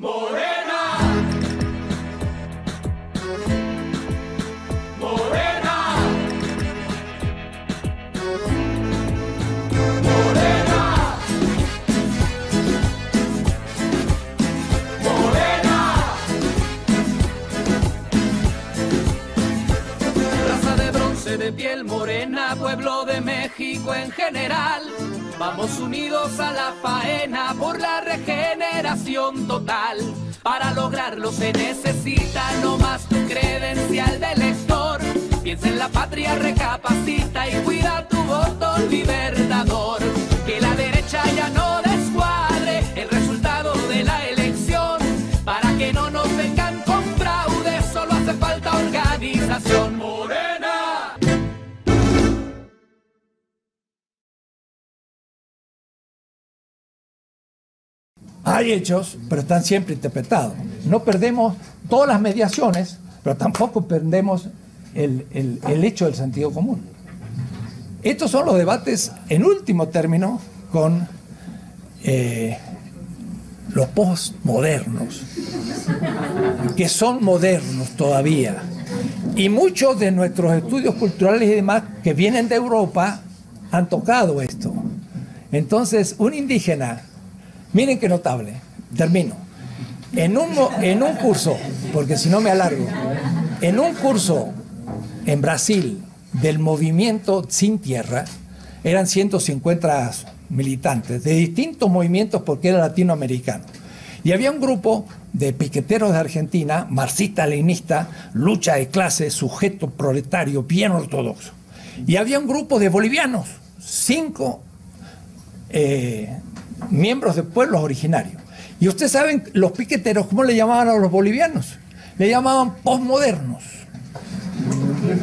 Morena. Morena. Morena. Morena. Raza de bronce de piel morena, pueblo de México en general. Vamos unidos a la faena por la regeneración total. Para lograrlo se necesita no más tu credencial de elector. Piensa en la patria, recapacita y cuida tu voto libertador. Que la derecha ya no descuadre el resultado de la elección. Para que no nos vengan Hay hechos, pero están siempre interpretados. No perdemos todas las mediaciones, pero tampoco perdemos el, el- hecho del sentido común. Estos son los debates, en último término, con eh, los postmodernos, que son modernos todavía. Y muchos de nuestros estudios culturales y demás que vienen de Europa han tocado esto. Entonces, un indígena, miren qué notable, termino. En un, en un curso, porque si no me alargo, en un curso en Brasil del movimiento Sin Tierra, eran 150 militantes de distintos movimientos porque era latinoamericano. Y había un grupo de piqueteros de Argentina, marxista-leninista, lucha de clase, sujeto proletario, bien ortodoxo. Y había un grupo de bolivianos, cinco eh, miembros de pueblos originarios. Y ustedes saben, los piqueteros, ¿cómo le llamaban a los bolivianos? Le llamaban posmodernos.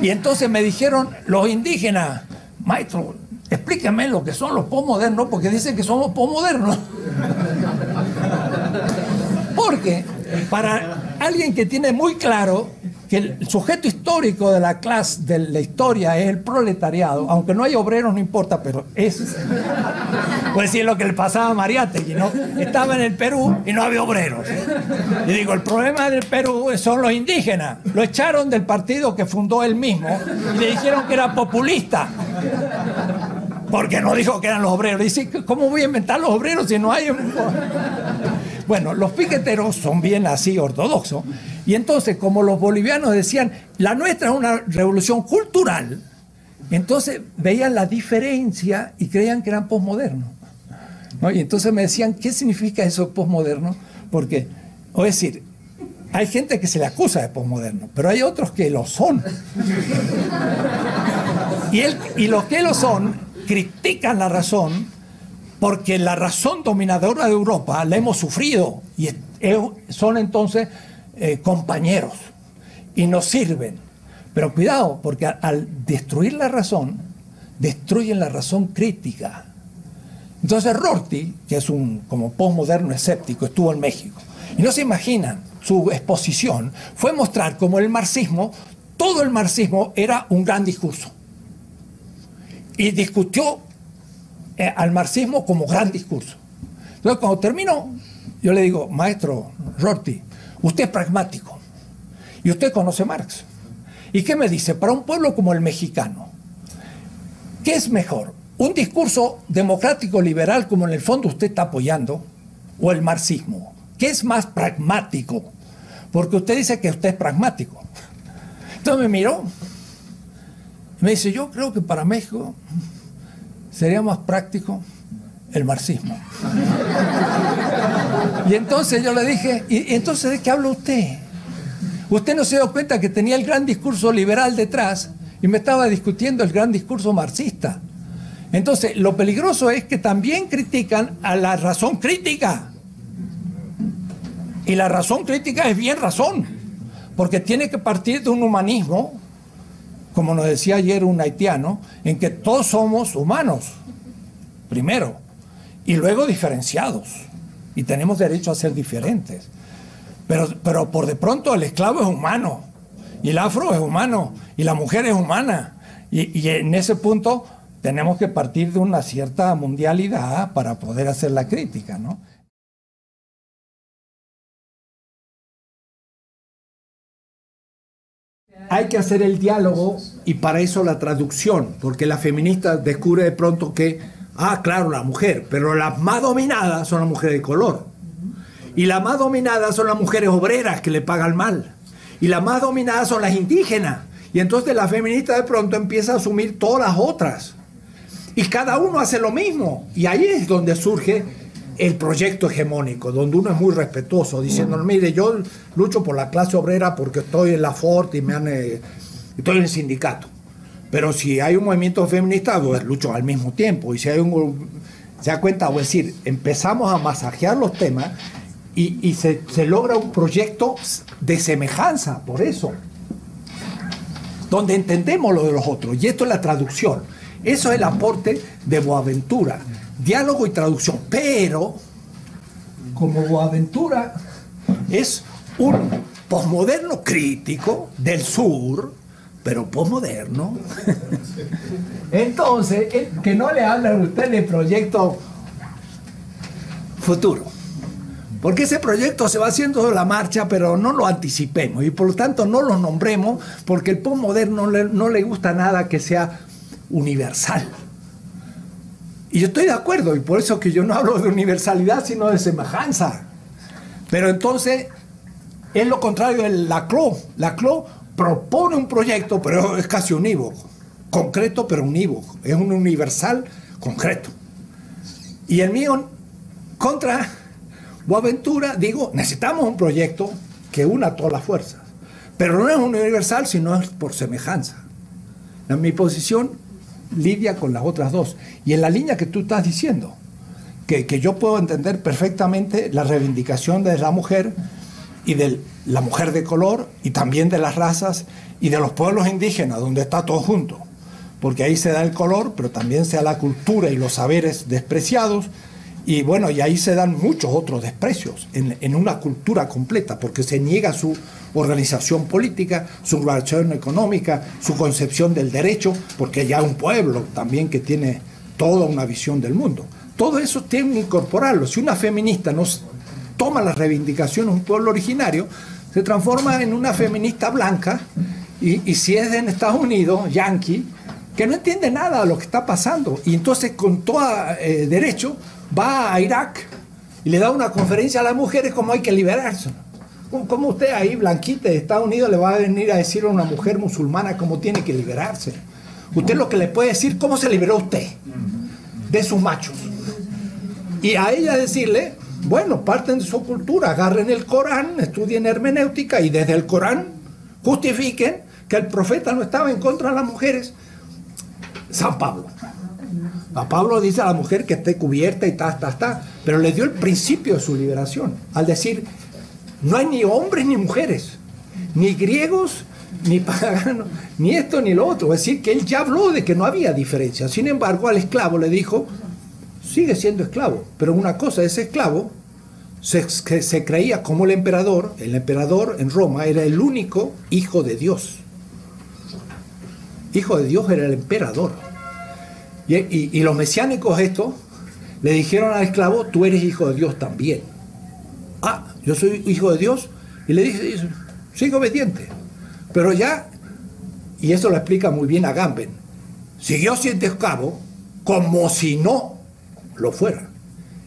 Y entonces me dijeron los indígenas, maestro, explíqueme lo que son los posmodernos, porque dicen que somos posmodernos. Porque para alguien que tiene muy claro que el sujeto histórico de la clase, de la historia es el proletariado, aunque no hay obreros, no importa, pero es. Pues decir lo que le pasaba a Mariátegui, ¿no? Estaba en el Perú y no había obreros. Y digo, el problema del Perú son los indígenas. Lo echaron del partido que fundó él mismo y le dijeron que era populista. Porque no dijo que eran los obreros. Dice, ¿cómo voy a inventar los obreros si no hay... Bueno, los piqueteros son bien así ortodoxos. Y entonces, como los bolivianos decían, la nuestra es una revolución cultural, entonces veían la diferencia y creían que eran posmodernos. ¿no? Y entonces me decían, ¿qué significa eso posmoderno? Porque, o es decir, hay gente que se le acusa de posmoderno, pero hay otros que lo son. Y, él- y los que lo son critican la razón porque la razón dominadora de Europa la hemos sufrido y son entonces eh, compañeros y nos sirven. Pero cuidado, porque al destruir la razón, destruyen la razón crítica. Entonces Rorty, que es un como postmoderno escéptico, estuvo en México. Y no se imaginan, su exposición fue mostrar cómo el marxismo, todo el marxismo era un gran discurso. Y discutió eh, al marxismo como gran discurso. Entonces, cuando terminó, yo le digo, maestro Rorty, usted es pragmático y usted conoce Marx. ¿Y qué me dice? Para un pueblo como el mexicano, ¿qué es mejor? ¿Un discurso democrático liberal como en el fondo usted está apoyando o el marxismo? ¿Qué es más pragmático? Porque usted dice que usted es pragmático. Entonces me miró, me dice, yo creo que para México sería más práctico el marxismo. Y entonces yo le dije, ¿y entonces de qué habla usted? Usted no se dio cuenta que tenía el gran discurso liberal detrás y me estaba discutiendo el gran discurso marxista. Entonces, lo peligroso es que también critican a la razón crítica. Y la razón crítica es bien razón, porque tiene que partir de un humanismo, como nos decía ayer un haitiano, en que todos somos humanos, primero, y luego diferenciados, y tenemos derecho a ser diferentes. Pero, pero por de pronto el esclavo es humano, y el afro es humano, y la mujer es humana. Y, y en ese punto tenemos que partir de una cierta mundialidad para poder hacer la crítica, ¿no? Hay que hacer el diálogo y para eso la traducción, porque la feminista descubre de pronto que, ah, claro, la mujer, pero las más dominadas son las mujeres de color. Y las más dominadas son las mujeres obreras que le pagan mal. Y las más dominadas son las indígenas. Y entonces la feminista de pronto empieza a asumir todas las otras. Y cada uno hace lo mismo. Y ahí es donde surge el proyecto hegemónico, donde uno es muy respetuoso, diciendo, mire, yo lucho por la clase obrera porque estoy en la Ford y me han, eh, estoy en el sindicato. Pero si hay un movimiento feminista, pues lucho al mismo tiempo. Y si hay un... Se da cuenta, es decir, empezamos a masajear los temas y, y se, se logra un proyecto de semejanza, por eso. Donde entendemos lo de los otros. Y esto es la traducción. Eso es el aporte de Boaventura. Diálogo y traducción. Pero, como Boaventura es un posmoderno crítico del sur, pero posmoderno. Entonces, eh, que no le hablan a usted del proyecto futuro. Porque ese proyecto se va haciendo de la marcha, pero no lo anticipemos y por lo tanto no lo nombremos, porque el postmoderno no le gusta nada que sea universal. Y yo estoy de acuerdo, y por eso que yo no hablo de universalidad, sino de semejanza. Pero entonces es lo contrario de Laclau. Laclau propone un proyecto, pero es casi unívoco. Concreto, pero unívoco. Es un universal concreto. Y el mío, contra Boaventura, digo, necesitamos un proyecto que una todas las fuerzas. Pero no es universal, sino es por semejanza. En mi posición lidia con las otras dos. Y en la línea que tú estás diciendo, que, que yo puedo entender perfectamente la reivindicación de la mujer y de la mujer de color y también de las razas y de los pueblos indígenas, donde está todo junto. Porque ahí se da el color, pero también se da la cultura y los saberes despreciados. Y bueno, y ahí se dan muchos otros desprecios en, en una cultura completa, porque se niega su organización política, su relación económica, su concepción del derecho, porque ya un pueblo también que tiene toda una visión del mundo. Todo eso tiene que incorporarlo. Si una feminista no toma la reivindicación de un pueblo originario, se transforma en una feminista blanca y, si es en Estados Unidos, yankee, que no entiende nada de lo que está pasando y entonces con todo eh, derecho va a Irak y le da una conferencia a las mujeres como hay que liberarse. ¿Cómo usted ahí, blanquita de Estados Unidos, le va a venir a decir a una mujer musulmana cómo tiene que liberarse? Usted lo que le puede decir, ¿cómo se liberó usted de sus machos? Y a ella decirle, bueno, parten de su cultura, agarren el Corán, estudien hermenéutica y desde el Corán justifiquen que el profeta no estaba en contra de las mujeres. San Pablo. A Pablo dice a la mujer que esté cubierta y ta, ta, ta, pero le dio el principio de su liberación, al decir, no hay ni hombres ni mujeres, ni griegos ni paganos, ni esto ni lo otro. Es decir, que él ya habló de que no había diferencia. Sin embargo, al esclavo le dijo, sigue siendo esclavo, pero una cosa, ese esclavo se, creía como el emperador, el emperador en Roma era el único hijo de Dios. Hijo de Dios era el emperador. Y los mesiánicos estos le dijeron al esclavo, tú eres hijo de Dios también. Ah, yo soy hijo de Dios. Y le dice, sigue obediente. Pero ya, y eso lo explica muy bien Agamben, siguió siendo esclavo como si no lo fuera.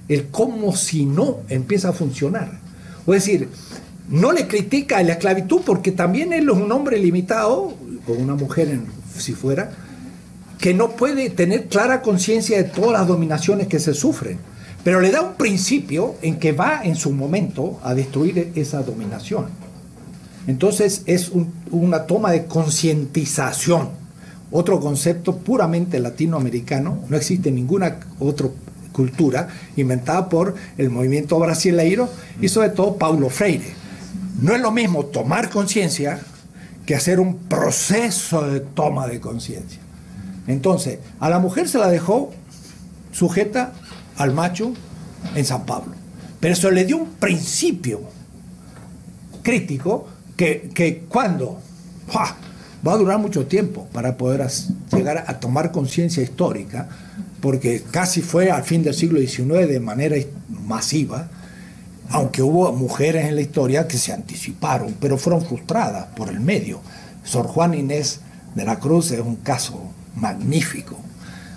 El como si no empieza a funcionar. Es decir, no le critica la esclavitud porque también él es un hombre limitado, con una mujer si fuera, que no puede tener clara conciencia de todas las dominaciones que se sufren. Pero le da un principio en que va en su momento a destruir esa dominación. Entonces es un, una toma de concientización. Otro concepto puramente latinoamericano, no existe ninguna otra cultura inventada por el movimiento brasileiro y sobre todo Paulo Freire. No es lo mismo tomar conciencia que hacer un proceso de toma de conciencia. Entonces, a la mujer se la dejó sujeta al macho en San Pablo. Pero eso le dio un principio crítico que, que cuando va a durar mucho tiempo para poder llegar a tomar conciencia histórica, porque casi fue al fin del siglo XIX de manera masiva, aunque hubo mujeres en la historia que se anticiparon, pero fueron frustradas por el medio. Sor Juan Inés de la Cruz es un caso magnífico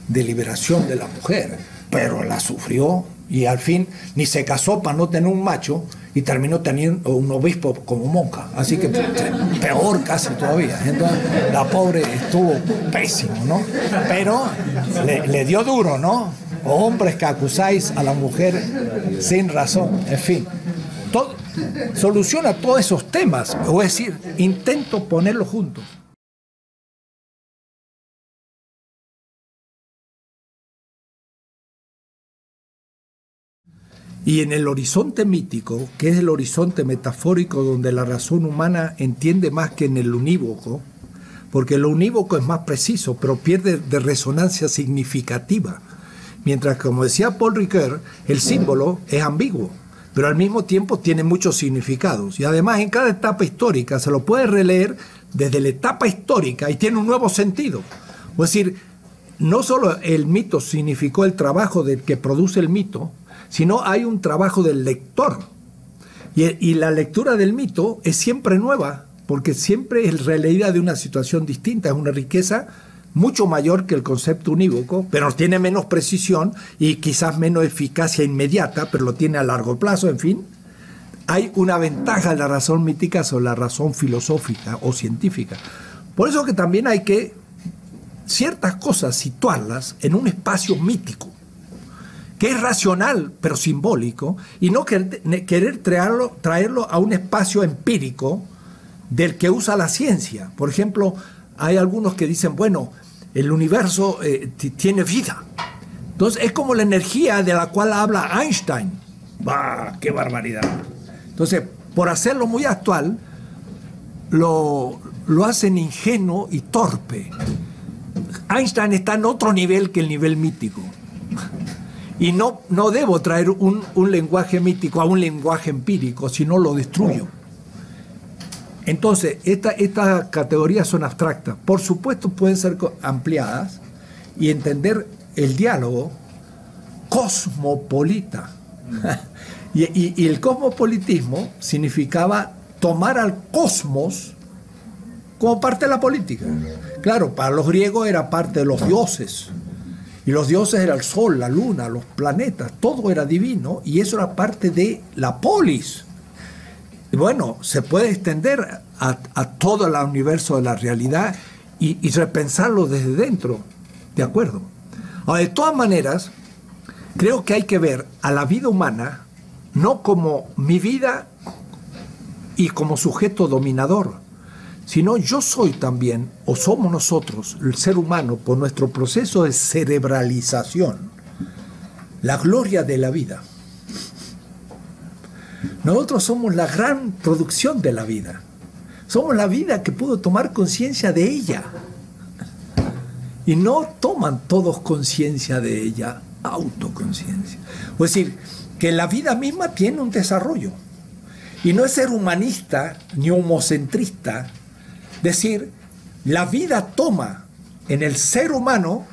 de liberación de la mujer, pero la sufrió y al fin ni se casó para no tener un macho y terminó teniendo un obispo como monja. Así que peor casi todavía. Entonces, la pobre estuvo pésimo, ¿no? Pero le, dio duro, ¿no? Hombres que acusáis a la mujer sin razón, en fin. Todo, soluciona todos esos temas, o es decir, intento ponerlos juntos. Y en el horizonte mítico, que es el horizonte metafórico donde la razón humana entiende más que en el unívoco, porque lo unívoco es más preciso, pero pierde de resonancia significativa. Mientras, como decía Paul Ricoeur, el símbolo es ambiguo, pero al mismo tiempo tiene muchos significados. Y además en cada etapa histórica se lo puede releer desde la etapa histórica y tiene un nuevo sentido. Es decir, no solo el mito significó el trabajo del que produce el mito, sino hay un trabajo del lector. Y, la lectura del mito es siempre nueva, porque siempre es releída de una situación distinta, es una riqueza mucho mayor que el concepto unívoco, pero tiene menos precisión y quizás menos eficacia inmediata, pero lo tiene a largo plazo, en fin. Hay una ventaja de la razón mítica sobre la razón filosófica o científica. Por eso que también hay que ciertas cosas situarlas en un espacio mítico que es racional pero simbólico, y no querer, traerlo, a un espacio empírico del que usa la ciencia. Por ejemplo, hay algunos que dicen, bueno, el universo eh, tiene vida. Entonces es como la energía de la cual habla Einstein. ¡Bah! ¡Qué barbaridad! Entonces, por hacerlo muy actual, lo, lo hacen ingenuo y torpe. Einstein está en otro nivel que el nivel mítico. Y no, no debo traer un, un, lenguaje mítico a un lenguaje empírico, sino lo destruyo. Entonces, estas esta categorías son abstractas. Por supuesto, pueden ser ampliadas y entender el diálogo cosmopolita. y el cosmopolitismo significaba tomar al cosmos como parte de la política. Claro, para los griegos era parte de los dioses. Y los dioses eran el sol, la luna, los planetas, todo era divino y eso era parte de la polis. Y bueno, se puede extender a, a, todo el universo de la realidad y, y, repensarlo desde dentro, ¿de acuerdo? Ahora, de todas maneras, creo que hay que ver a la vida humana no como mi vida y como sujeto dominador, sino yo soy también, o somos nosotros, el ser humano, por nuestro proceso de cerebralización, la gloria de la vida. Nosotros somos la gran producción de la vida. Somos la vida que pudo tomar conciencia de ella. Y no toman todos conciencia de ella, autoconciencia. Es decir, que la vida misma tiene un desarrollo. Y no es ser humanista ni homocentrista, decir, la vida toma en el ser humano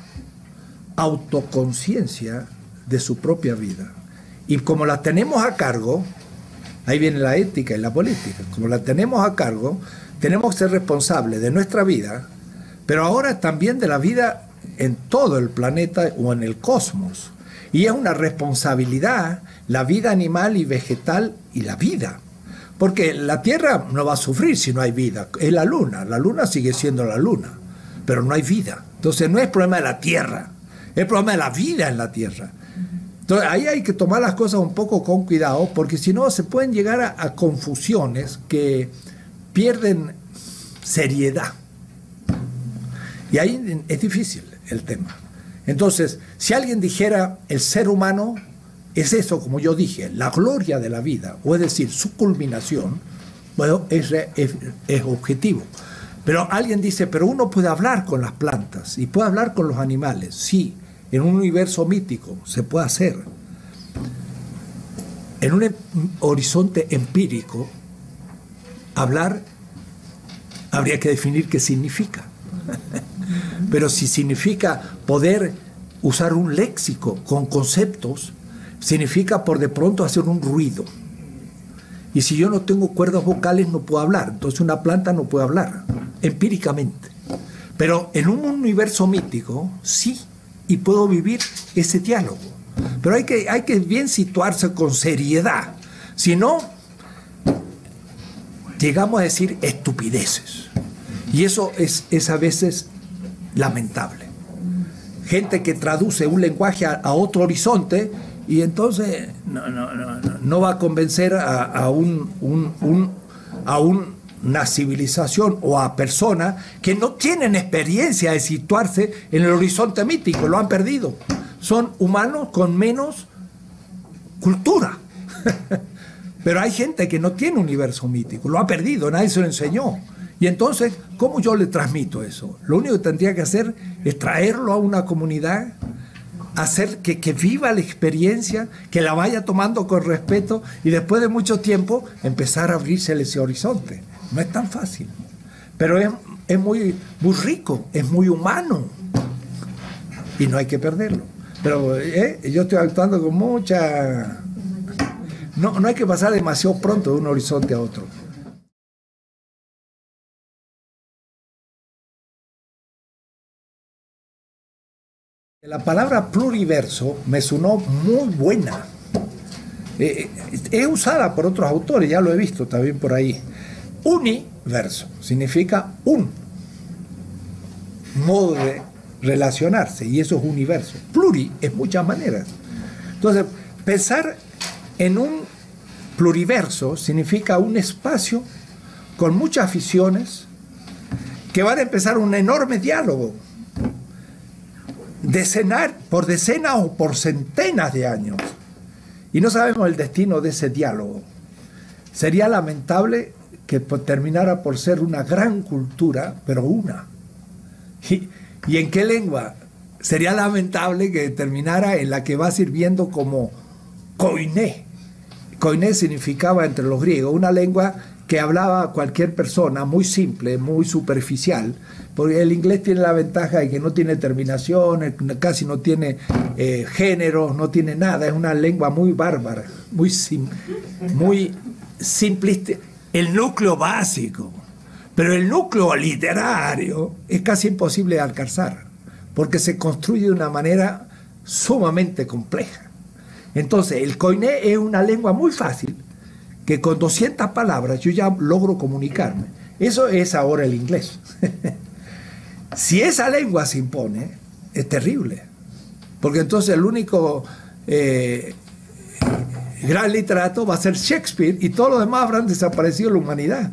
autoconciencia de su propia vida. Y como la tenemos a cargo, ahí viene la ética y la política, como la tenemos a cargo, tenemos que ser responsables de nuestra vida, pero ahora también de la vida en todo el planeta o en el cosmos. Y es una responsabilidad la vida animal y vegetal y la vida. Porque la Tierra no va a sufrir si no hay vida. Es la Luna. La Luna sigue siendo la Luna. Pero no hay vida. Entonces no es problema de la Tierra. Es problema de la vida en la Tierra. Entonces ahí hay que tomar las cosas un poco con cuidado porque si no se pueden llegar a, a confusiones que pierden seriedad. Y ahí es difícil el tema. Entonces, si alguien dijera el ser humano es eso, como yo dije, la gloria de la vida, o es decir, su culminación, bueno, es, es, es, objetivo. Pero alguien dice, pero uno puede hablar con las plantas y puede hablar con los animales. Sí, en un universo mítico se puede hacer. En un horizonte empírico, hablar habría que definir qué significa. pero si significa poder usar un léxico con conceptos, significa por de pronto hacer un ruido. Y si yo no tengo cuerdas vocales no puedo hablar. Entonces una planta no puede hablar, empíricamente. Pero en un universo mítico, sí, y puedo vivir ese diálogo. Pero hay que, hay que bien situarse con seriedad. Si no, llegamos a decir estupideces. Y eso es, es a veces lamentable. Gente que traduce un lenguaje a, a otro horizonte y entonces no, no, no, no, va a convencer a, a un, un- un- a una civilización o a personas que no tienen experiencia de situarse en el horizonte mítico, lo han perdido. Son humanos con menos cultura. Pero hay gente que no tiene universo mítico, lo ha perdido, nadie se lo enseñó. Y entonces, ¿cómo yo le transmito eso? Lo único que tendría que hacer es traerlo a una comunidad, hacer que, que viva la experiencia, que la vaya tomando con respeto y después de mucho tiempo empezar a abrirse ese horizonte. No es tan fácil, pero es, es muy, muy rico, es muy humano y no hay que perderlo. Pero eh, yo estoy actuando con mucha... No, no hay que pasar demasiado pronto de un horizonte a otro. La palabra pluriverso me sonó muy buena. Eh, eh, es usada por otros autores, ya lo he visto también por ahí. Universo significa un modo de relacionarse y eso es universo. Pluri es muchas maneras. Entonces, pensar en un pluriverso significa un espacio con muchas aficiones que van a empezar un enorme diálogo decenar, por decenas o por centenas de años. Y no sabemos el destino de ese diálogo. Sería lamentable que terminara por ser una gran cultura, pero una. ¿Y, y en qué lengua? Sería lamentable que terminara en la que va sirviendo como koiné. Koiné significaba entre los griegos una lengua que hablaba cualquier persona, muy simple, muy superficial, porque el inglés tiene la ventaja de que no tiene terminaciones, casi no tiene eh, géneros, no tiene nada, es una lengua muy bárbara, muy, muy simplista. El núcleo básico, pero el núcleo literario es casi imposible de alcanzar, porque se construye de una manera sumamente compleja. Entonces, el koiné es una lengua muy fácil, que con 200 palabras yo ya logro comunicarme. Eso es ahora el inglés. si esa lengua se impone, es terrible. Porque entonces el único eh, gran literato va a ser Shakespeare y todos los demás habrán desaparecido de la humanidad.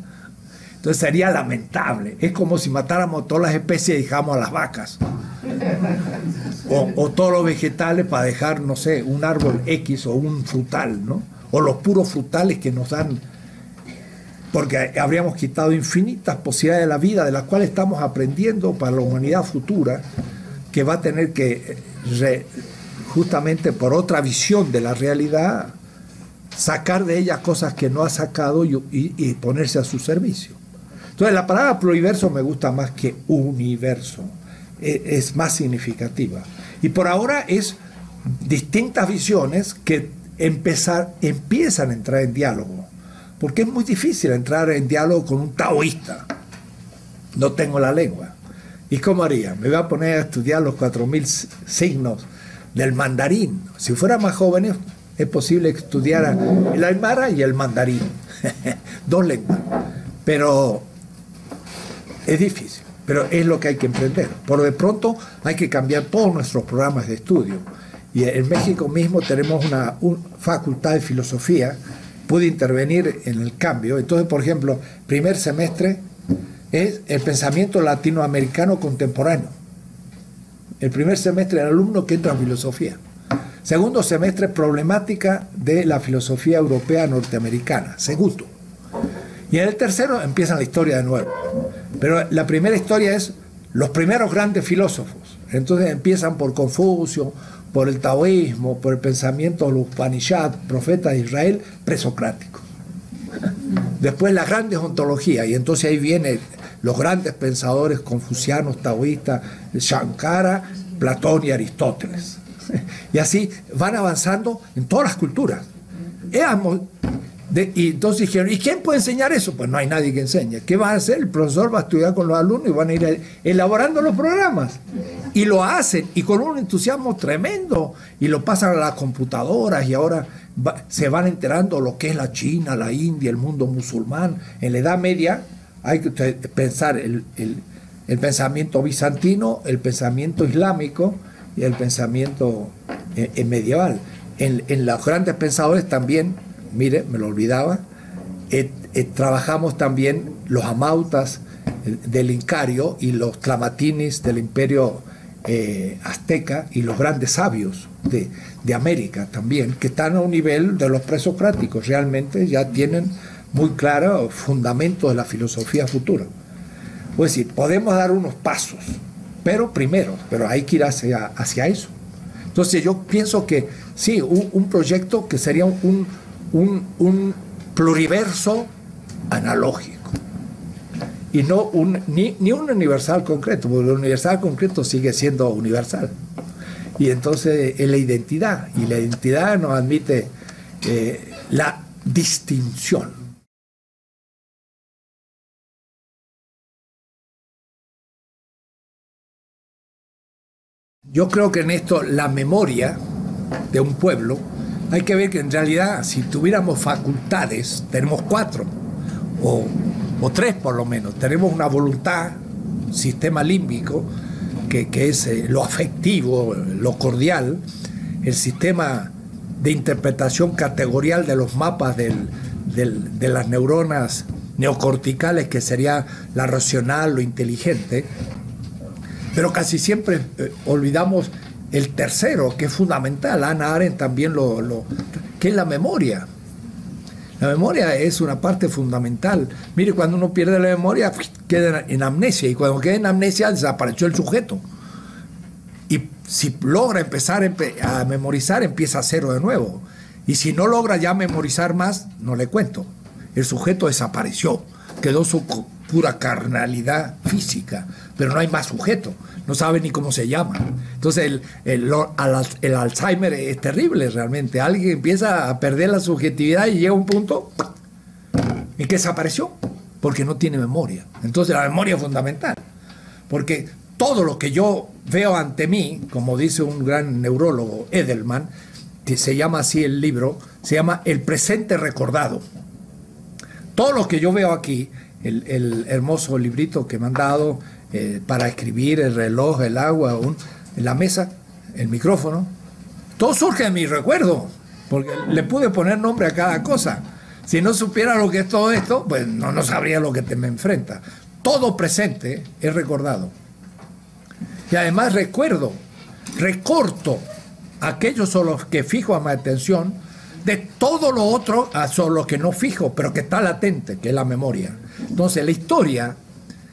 Entonces sería lamentable. Es como si matáramos todas las especies y dejamos a las vacas. O, o todos los vegetales para dejar, no sé, un árbol X o un frutal, ¿no? O los puros frutales que nos dan. Porque habríamos quitado infinitas posibilidades de la vida de las cuales estamos aprendiendo para la humanidad futura, que va a tener que, justamente por otra visión de la realidad, sacar de ella cosas que no ha sacado y ponerse a su servicio. Entonces la palabra pluriverso me gusta más que universo, e- es más significativa. Y por ahora es distintas visiones que empezar, empiezan a entrar en diálogo, porque es muy difícil entrar en diálogo con un taoísta. No tengo la lengua. ¿Y cómo haría? Me voy a poner a estudiar los 4.000 signos del mandarín. Si fuera más jóvenes, es posible que estudiara el aymara y el mandarín. Dos lenguas. Pero es difícil, pero es lo que hay que emprender. Por de pronto hay que cambiar todos nuestros programas de estudio. En México mismo tenemos una un- facultad de filosofía, puede intervenir en el cambio. Entonces, por ejemplo, primer semestre es el pensamiento latinoamericano contemporáneo. El primer semestre el alumno que entra en filosofía. Segundo semestre, problemática de la filosofía europea norteamericana. Segundo. Y en el tercero empieza la historia de nuevo. Pero la primera historia es los primeros grandes filósofos. Entonces empiezan por Confucio, por el taoísmo, por el pensamiento de los Upanishad, profetas de Israel, presocráticos. Después las grandes ontologías, y entonces ahí vienen los grandes pensadores confucianos, taoístas, Shankara, Platón y Aristóteles. Y así van avanzando en todas las culturas. Y entonces dijeron, ¿y quién puede enseñar eso? Pues no hay nadie que enseñe. ¿Qué va a hacer? El profesor va a estudiar con los alumnos y van a ir elaborando los programas. Y lo hacen, y con un entusiasmo tremendo, y lo pasan a las computadoras, y ahora se van enterando lo que es la China, la India, el mundo musulmán. En la Edad Media hay que pensar el, el- el pensamiento bizantino, el pensamiento islámico y el pensamiento eh, eh, medieval. En, en los grandes pensadores también, mire, me lo olvidaba, eh, eh, trabajamos también los amautas eh, del Incario y los tlamatines del imperio azteca y los grandes sabios de, de América también, que están a un nivel de los presocráticos, realmente ya tienen muy claro fundamentos de la filosofía futura. Es decir, podemos dar unos pasos, pero primero, pero hay que ir hacia, hacia eso. Entonces yo pienso que sí, un, proyecto que sería un, un pluriverso analógico y no un, ni, ni un universal concreto, porque el universal concreto sigue siendo universal. Y entonces es la identidad, y la identidad nos admite eh, la distinción. Yo creo que en esto la memoria de un pueblo, hay que ver que en realidad si tuviéramos facultades, tenemos cuatro, o, o tres por lo menos, tenemos una voluntad, sistema límbico, que, que es eh, lo afectivo, lo cordial, el sistema de interpretación categorial de los mapas del- del- de las neuronas neocorticales, que sería la racional, lo inteligente, pero casi siempre eh, olvidamos el tercero, que es fundamental. Ana Arendt también lo, que es la memoria. La memoria es una parte fundamental. Mire, cuando uno pierde la memoria, queda en amnesia, y cuando queda en amnesia desapareció el sujeto. Y si logra empezar empe- a memorizar, empieza a cero de nuevo. Y si no logra ya memorizar más, no le cuento. El sujeto desapareció, quedó su pura carnalidad física, pero no hay más sujeto, no sabe ni cómo se llama. Entonces el, el, el Alzheimer es terrible realmente. Alguien empieza a perder la subjetividad y llega un punto en que desapareció, porque no tiene memoria. Entonces la memoria es fundamental, porque todo lo que yo veo ante mí, como dice un gran neurólogo, Edelman, que se llama así el libro, se llama El presente recordado. Todo lo que yo veo aquí, el, el hermoso librito que me han dado eh, para escribir, el reloj, el agua, la mesa, el micrófono, todo surge de mi recuerdo, porque le pude poner nombre a cada cosa. Si no supiera lo que es todo esto, pues no, no sabría lo que te me enfrenta. Todo presente es recordado. Y además recuerdo, recorto aquellos son los que fijo a mi atención de todo lo otro a los que no fijo, pero que está latente, que es la memoria. Entonces la historia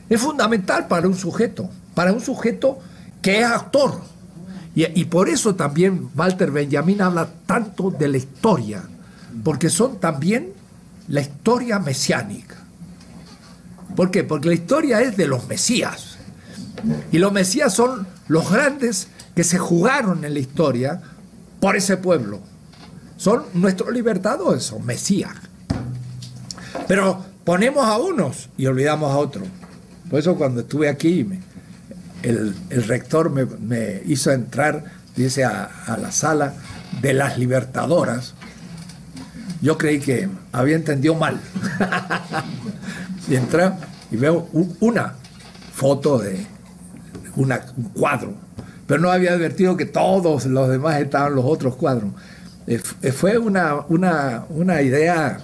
es fundamental para un sujeto, para un sujeto que es actor. Y, por eso también Walter Benjamin habla tanto de la historia, porque son también la historia mesiánica. ¿Por qué? Porque la historia es de los mesías. Y los mesías son los grandes que se jugaron en la historia por ese pueblo. Son nuestros libertadores, son mesías. Pero ponemos a unos y olvidamos a otros. Por eso cuando estuve aquí, el, rector me, hizo entrar, dice, a, la sala de las libertadoras. Yo creí que había entendido mal. y entré y veo un- una foto de un cuadro, pero no había advertido que todos los demás estaban los otros cuadros. Eh, eh, fue una, una, una idea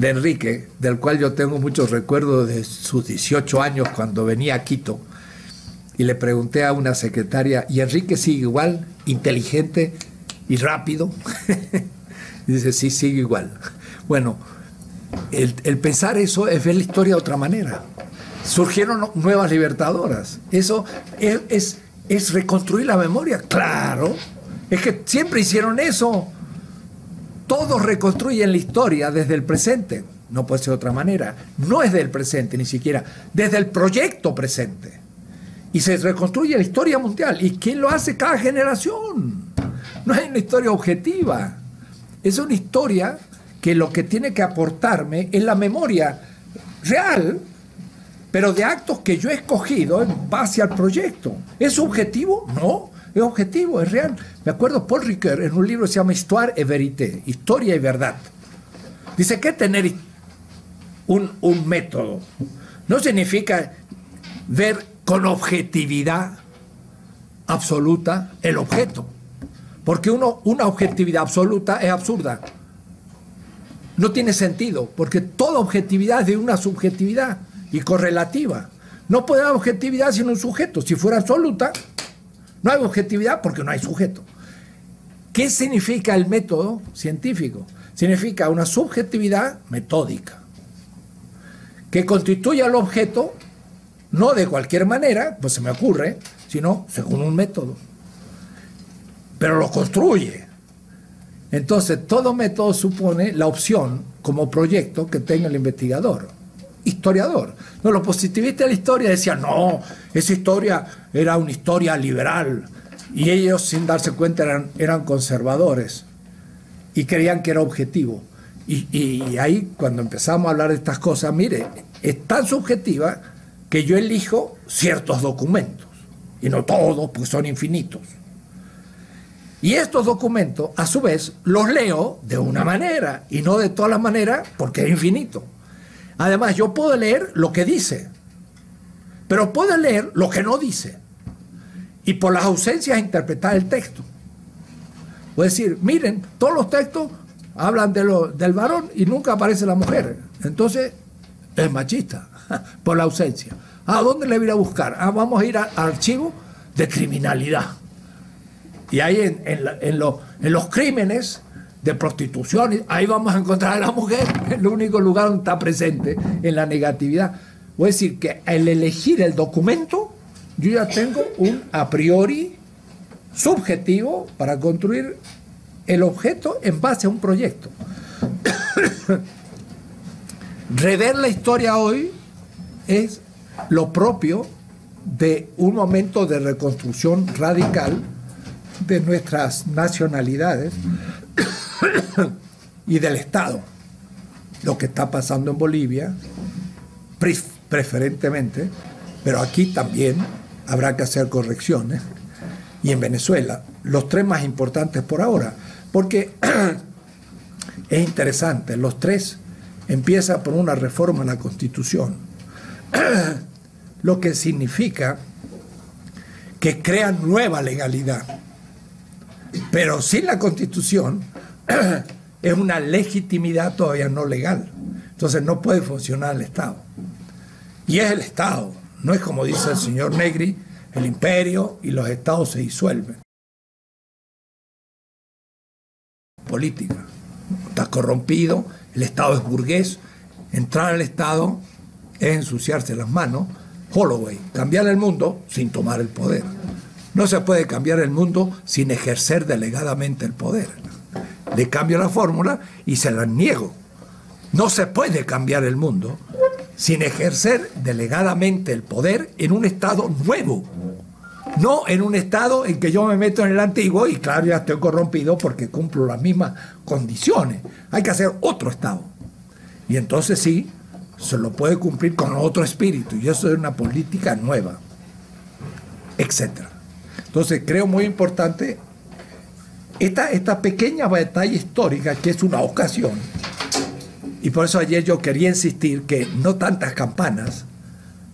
de Enrique, del cual yo tengo muchos recuerdos de sus 18 años cuando venía a Quito. Y le pregunté a una secretaria, ¿y Enrique sigue igual, inteligente y rápido? dice, sí, sigue igual. Bueno, el, pensar eso es ver la historia de otra manera. Surgieron nu- nuevas libertadoras. Eso es, es, es reconstruir la memoria. Claro, es que siempre hicieron eso. Todos reconstruyen la historia desde el presente. No puede ser de otra manera. No es del presente ni siquiera, desde el proyecto presente. Y se reconstruye la historia mundial. ¿Y quién lo hace? Cada generación. No hay una historia objetiva. Es una historia que lo que tiene que aportarme es la memoria real, pero de actos que yo he escogido en base al proyecto. ¿Es subjetivo? No, es objetivo, es real. Me acuerdo Paul Ricoeur en un libro que se llama Histoire et Vérité, Historia y Verdad. Dice que tener un, un método no significa ver con objetividad absoluta el objeto. Porque uno, una objetividad absoluta es absurda. No tiene sentido, porque toda objetividad es de una subjetividad y correlativa. No puede haber objetividad sin un sujeto. Si fuera absoluta, no hay objetividad porque no hay sujeto. ¿Qué significa el método científico? Significa una subjetividad metódica, que constituye al objeto no de cualquier manera, pues se me ocurre, sino según un método. Pero lo construye. Entonces, todo método supone la opción como proyecto que tenga el investigador, historiador. No, los positivistas de la historia decían, no, esa historia era una historia liberal. Y ellos, sin darse cuenta, eran, eran conservadores y creían que era objetivo. Y, y ahí, cuando empezamos a hablar de estas cosas, mire, es tan subjetiva que yo elijo ciertos documentos, y no todos, porque son infinitos. Y estos documentos, a su vez, los leo de una manera y no de todas las maneras porque es infinito. Además, yo puedo leer lo que dice, pero puedo leer lo que no dice. Y por las ausencias interpretar el texto. Puedo decir, miren, todos los textos hablan de lo, del varón y nunca aparece la mujer. Entonces, es machista, por la ausencia. ¿A dónde le voy a buscar? Ah, vamos a ir al archivo de criminalidad. Y ahí en, en, en, lo, en, los crímenes de prostitución, ahí vamos a encontrar a la mujer, el único lugar donde está presente en la negatividad. A decir que al elegir el documento, yo ya tengo un a priori subjetivo para construir el objeto en base a un proyecto. Rever la historia hoy es lo propio de un momento de reconstrucción radical de nuestras nacionalidades y del Estado. Lo que está pasando en Bolivia, preferentemente, pero aquí también habrá que hacer correcciones, y en Venezuela, los tres más importantes por ahora, porque es interesante, los tres empieza por una reforma en la Constitución, lo que significa que crea nueva legalidad. Pero sin la Constitución es una legitimidad todavía no legal. Entonces no puede funcionar el Estado. Y es el Estado, no es como dice el señor Negri, el imperio y los estados se disuelven. Política. Está corrompido, el Estado es burgués, entrar al Estado es ensuciarse las manos. Holloway, cambiar el mundo sin tomar el poder. No se puede cambiar el mundo sin ejercer delegadamente el poder. Le cambio la fórmula y se la niego. No se puede cambiar el mundo sin ejercer delegadamente el poder en un Estado nuevo. No en un Estado en que yo me meto en el antiguo y claro, ya estoy corrompido porque cumplo las mismas condiciones. Hay que hacer otro Estado. Y entonces sí, se lo puede cumplir con otro espíritu. Y eso es una política nueva, etcétera. Entonces creo muy importante esta, esta pequeña batalla histórica que es una ocasión. Y por eso ayer yo quería insistir que no tantas campanas,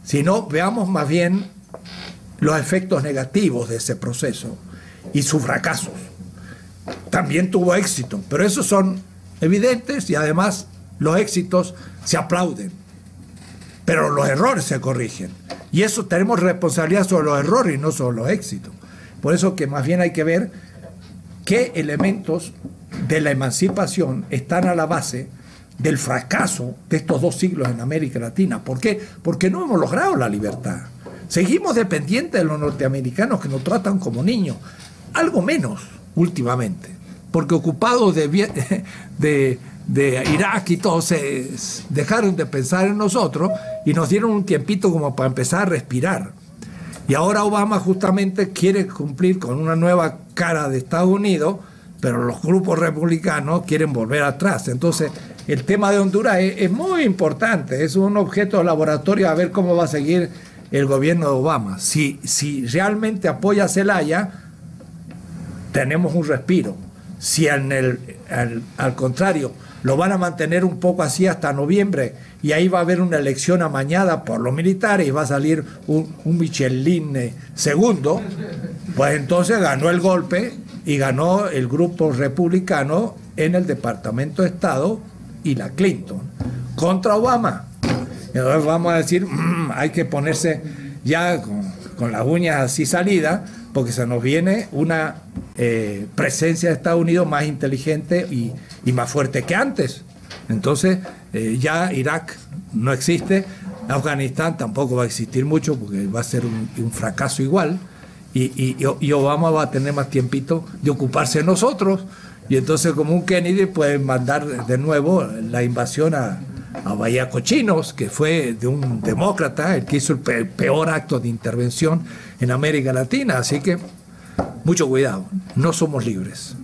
sino veamos más bien los efectos negativos de ese proceso y sus fracasos. También tuvo éxito, pero esos son evidentes y además los éxitos se aplauden, pero los errores se corrigen. Y eso tenemos responsabilidad sobre los errores y no sobre los éxitos. Por eso que más bien hay que ver qué elementos de la emancipación están a la base del fracaso de estos dos siglos en América Latina. ¿Por qué? Porque no hemos logrado la libertad. Seguimos dependientes de los norteamericanos que nos tratan como niños. Algo menos últimamente. Porque ocupados de, de, Irak y todo, se dejaron de pensar en nosotros y nos dieron un tiempito como para empezar a respirar. Y ahora Obama justamente quiere cumplir con una nueva cara de Estados Unidos pero los grupos republicanos quieren volver atrás. Entonces, el tema de Honduras es, muy importante, es un objeto de laboratorio a ver cómo va a seguir el gobierno de Obama. Si, si realmente apoya a Zelaya, tenemos un respiro. Si en el, al, al contrario lo van a mantener un poco así hasta noviembre y ahí va a haber una elección amañada por los militares y va a salir un, un Michelin eh, segundo, pues entonces ganó el golpe y ganó el grupo republicano en el Departamento de Estado y la Clinton contra Obama. Entonces vamos a decir, "Mm, hay que ponerse ya con, con las uñas así salidas, porque se nos viene una eh, presencia de Estados Unidos más inteligente y, y más fuerte que antes. Entonces eh, ya Irak no existe, Afganistán tampoco va a existir mucho porque va a ser un, fracaso igual. Y- y Obama va a tener más tiempito de ocuparse de nosotros. Y entonces como un Kennedy puede mandar de nuevo la invasión a, a Bahía Cochinos, que fue de un demócrata, el que hizo el pe- peor acto de intervención en América Latina. Así que mucho cuidado, no somos libres.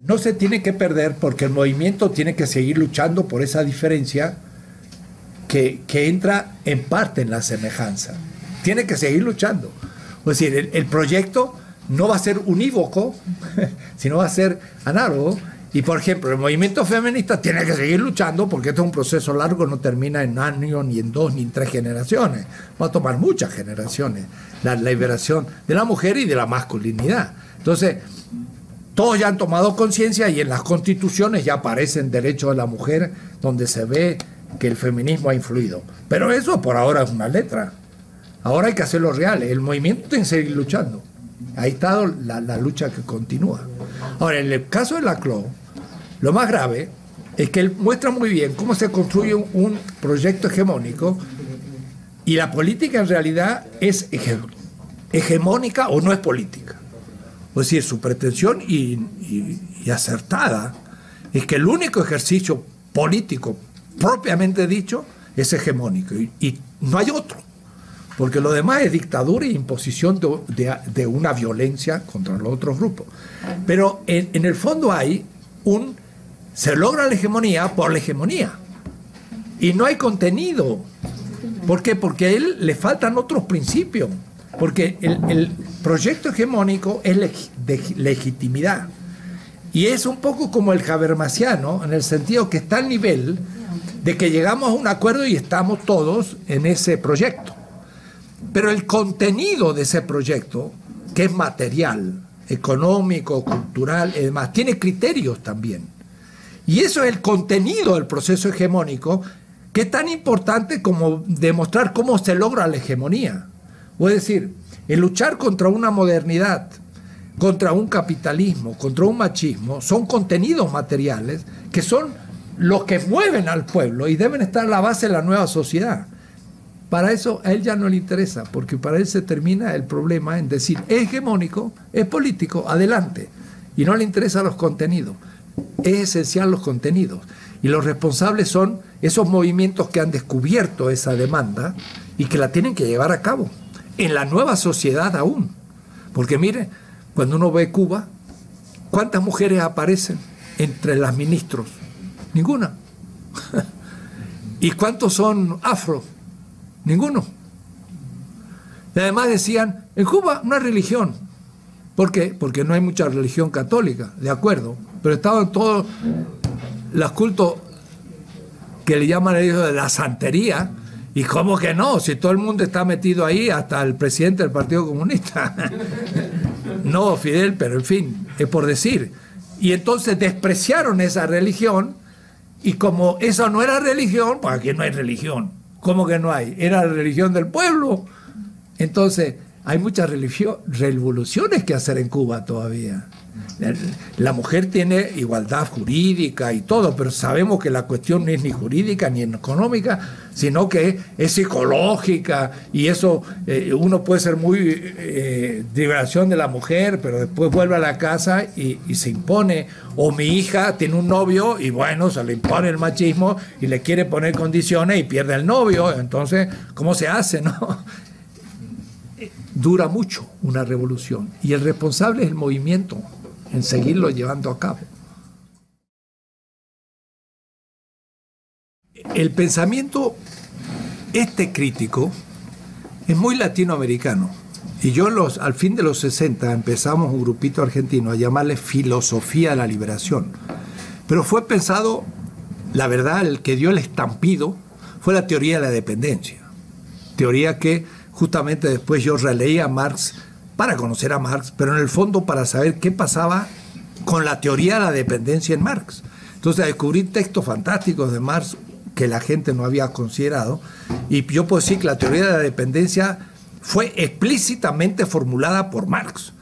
No se tiene que perder porque el movimiento tiene que seguir luchando por esa diferencia que entra en parte en la semejanza. Tiene que seguir luchando. Es decir, el, proyecto no va a ser unívoco, sino va a ser análogo. Y por ejemplo, el movimiento feminista tiene que seguir luchando porque esto es un proceso largo, no termina en año, ni en dos, ni en tres generaciones. Va a tomar muchas generaciones la liberación de la mujer y de la masculinidad. Entonces, todos ya han tomado conciencia y en las constituciones ya aparecen derechos de la mujer donde se ve que el feminismo ha influido. Pero eso por ahora es una letra. Ahora hay que hacerlo real. El movimiento tiene que seguir luchando. Ahí está la, lucha que continúa. Ahora, en el caso de la CLO, lo más grave es que él muestra muy bien cómo se construye un, proyecto hegemónico y la política en realidad es hege- hegemónica o no es política. Es decir, su pretensión y, y- acertada es que el único ejercicio político propiamente dicho es hegemónico y no hay otro. Porque lo demás es dictadura e imposición de, una violencia contra los otros grupos. Pero en, el fondo hay un... Se logra la hegemonía por la hegemonía. Y no hay contenido. ¿Por qué? Porque a él le faltan otros principios. Porque el, el proyecto hegemónico es leg- de legitimidad. Y es un poco como el habermasiano, en el sentido que está al nivel de que llegamos a un acuerdo y estamos todos en ese proyecto. Pero el contenido de ese proyecto, que es material, económico, cultural y tiene criterios también. Y eso es el contenido del proceso hegemónico, que es tan importante como demostrar cómo se logra la hegemonía. O es decir, el luchar contra una modernidad, contra un capitalismo, contra un machismo, son contenidos materiales que son los que mueven al pueblo y deben estar a la base de la nueva sociedad. Para eso a él ya no le interesa, porque para él se termina el problema en decir, es hegemónico, es político, adelante. Y no le interesan los contenidos. Es esencial los contenidos. Y los responsables son esos movimientos que han descubierto esa demanda y que la tienen que llevar a cabo. En la nueva sociedad aún. Porque mire, cuando uno ve Cuba, ¿cuántas mujeres aparecen entre las ministros? Ninguna. ¿Y cuántos son afro? Ninguno. Y además decían, en Cuba no hay religión. ¿Por qué? Porque no hay mucha religión católica, de acuerdo. Pero estaban todos los cultos que le llaman ellos de la santería. ¿Y cómo que no? Si todo el mundo está metido ahí, hasta el presidente del Partido Comunista. no, Fidel, pero en fin, es por decir. Y entonces despreciaron esa religión y como eso no era religión, pues aquí no hay religión. ¿Cómo que no hay? Era la religión del pueblo. Entonces, hay muchas revoluciones que hacer en Cuba todavía. La- mujer tiene igualdad jurídica y todo, pero sabemos que la cuestión no es ni jurídica ni económica, sino que es psicológica y eso eh, uno puede ser muy eh, liberación de la mujer, pero después vuelve a la casa y, y se impone. O mi hija tiene un novio y bueno, se le impone el machismo y le quiere poner condiciones y pierde el novio. Entonces, ¿cómo se hace? No? dura mucho una revolución y el responsable es el movimiento en seguirlo llevando a cabo. El pensamiento este crítico es muy latinoamericano. Y yo los, al fin de los 60 empezamos un grupito argentino a llamarle filosofía de la liberación. Pero fue pensado, la verdad, el que dio el estampido fue la teoría de la dependencia. Teoría que justamente después yo releí a Marx para conocer a Marx, pero en el fondo para saber qué pasaba con la teoría de la dependencia en Marx. Entonces descubrí textos fantásticos de Marx que la gente no había considerado, y yo puedo decir que la teoría de la dependencia fue explícitamente formulada por Marx,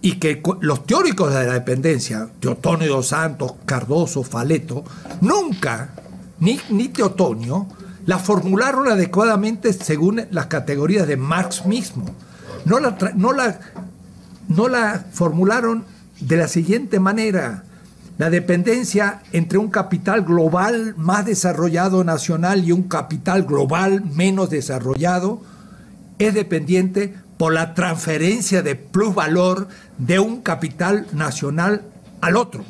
y que los teóricos de la dependencia, Teotonio dos Santos, Cardoso, Faleto, nunca, ni, ni Teotonio, la formularon adecuadamente según las categorías de Marx mismo. No la, no la, no la formularon de la siguiente manera. La dependencia entre un capital global más desarrollado nacional y un capital global menos desarrollado es dependiente por la transferencia de plusvalor de un capital nacional al otro.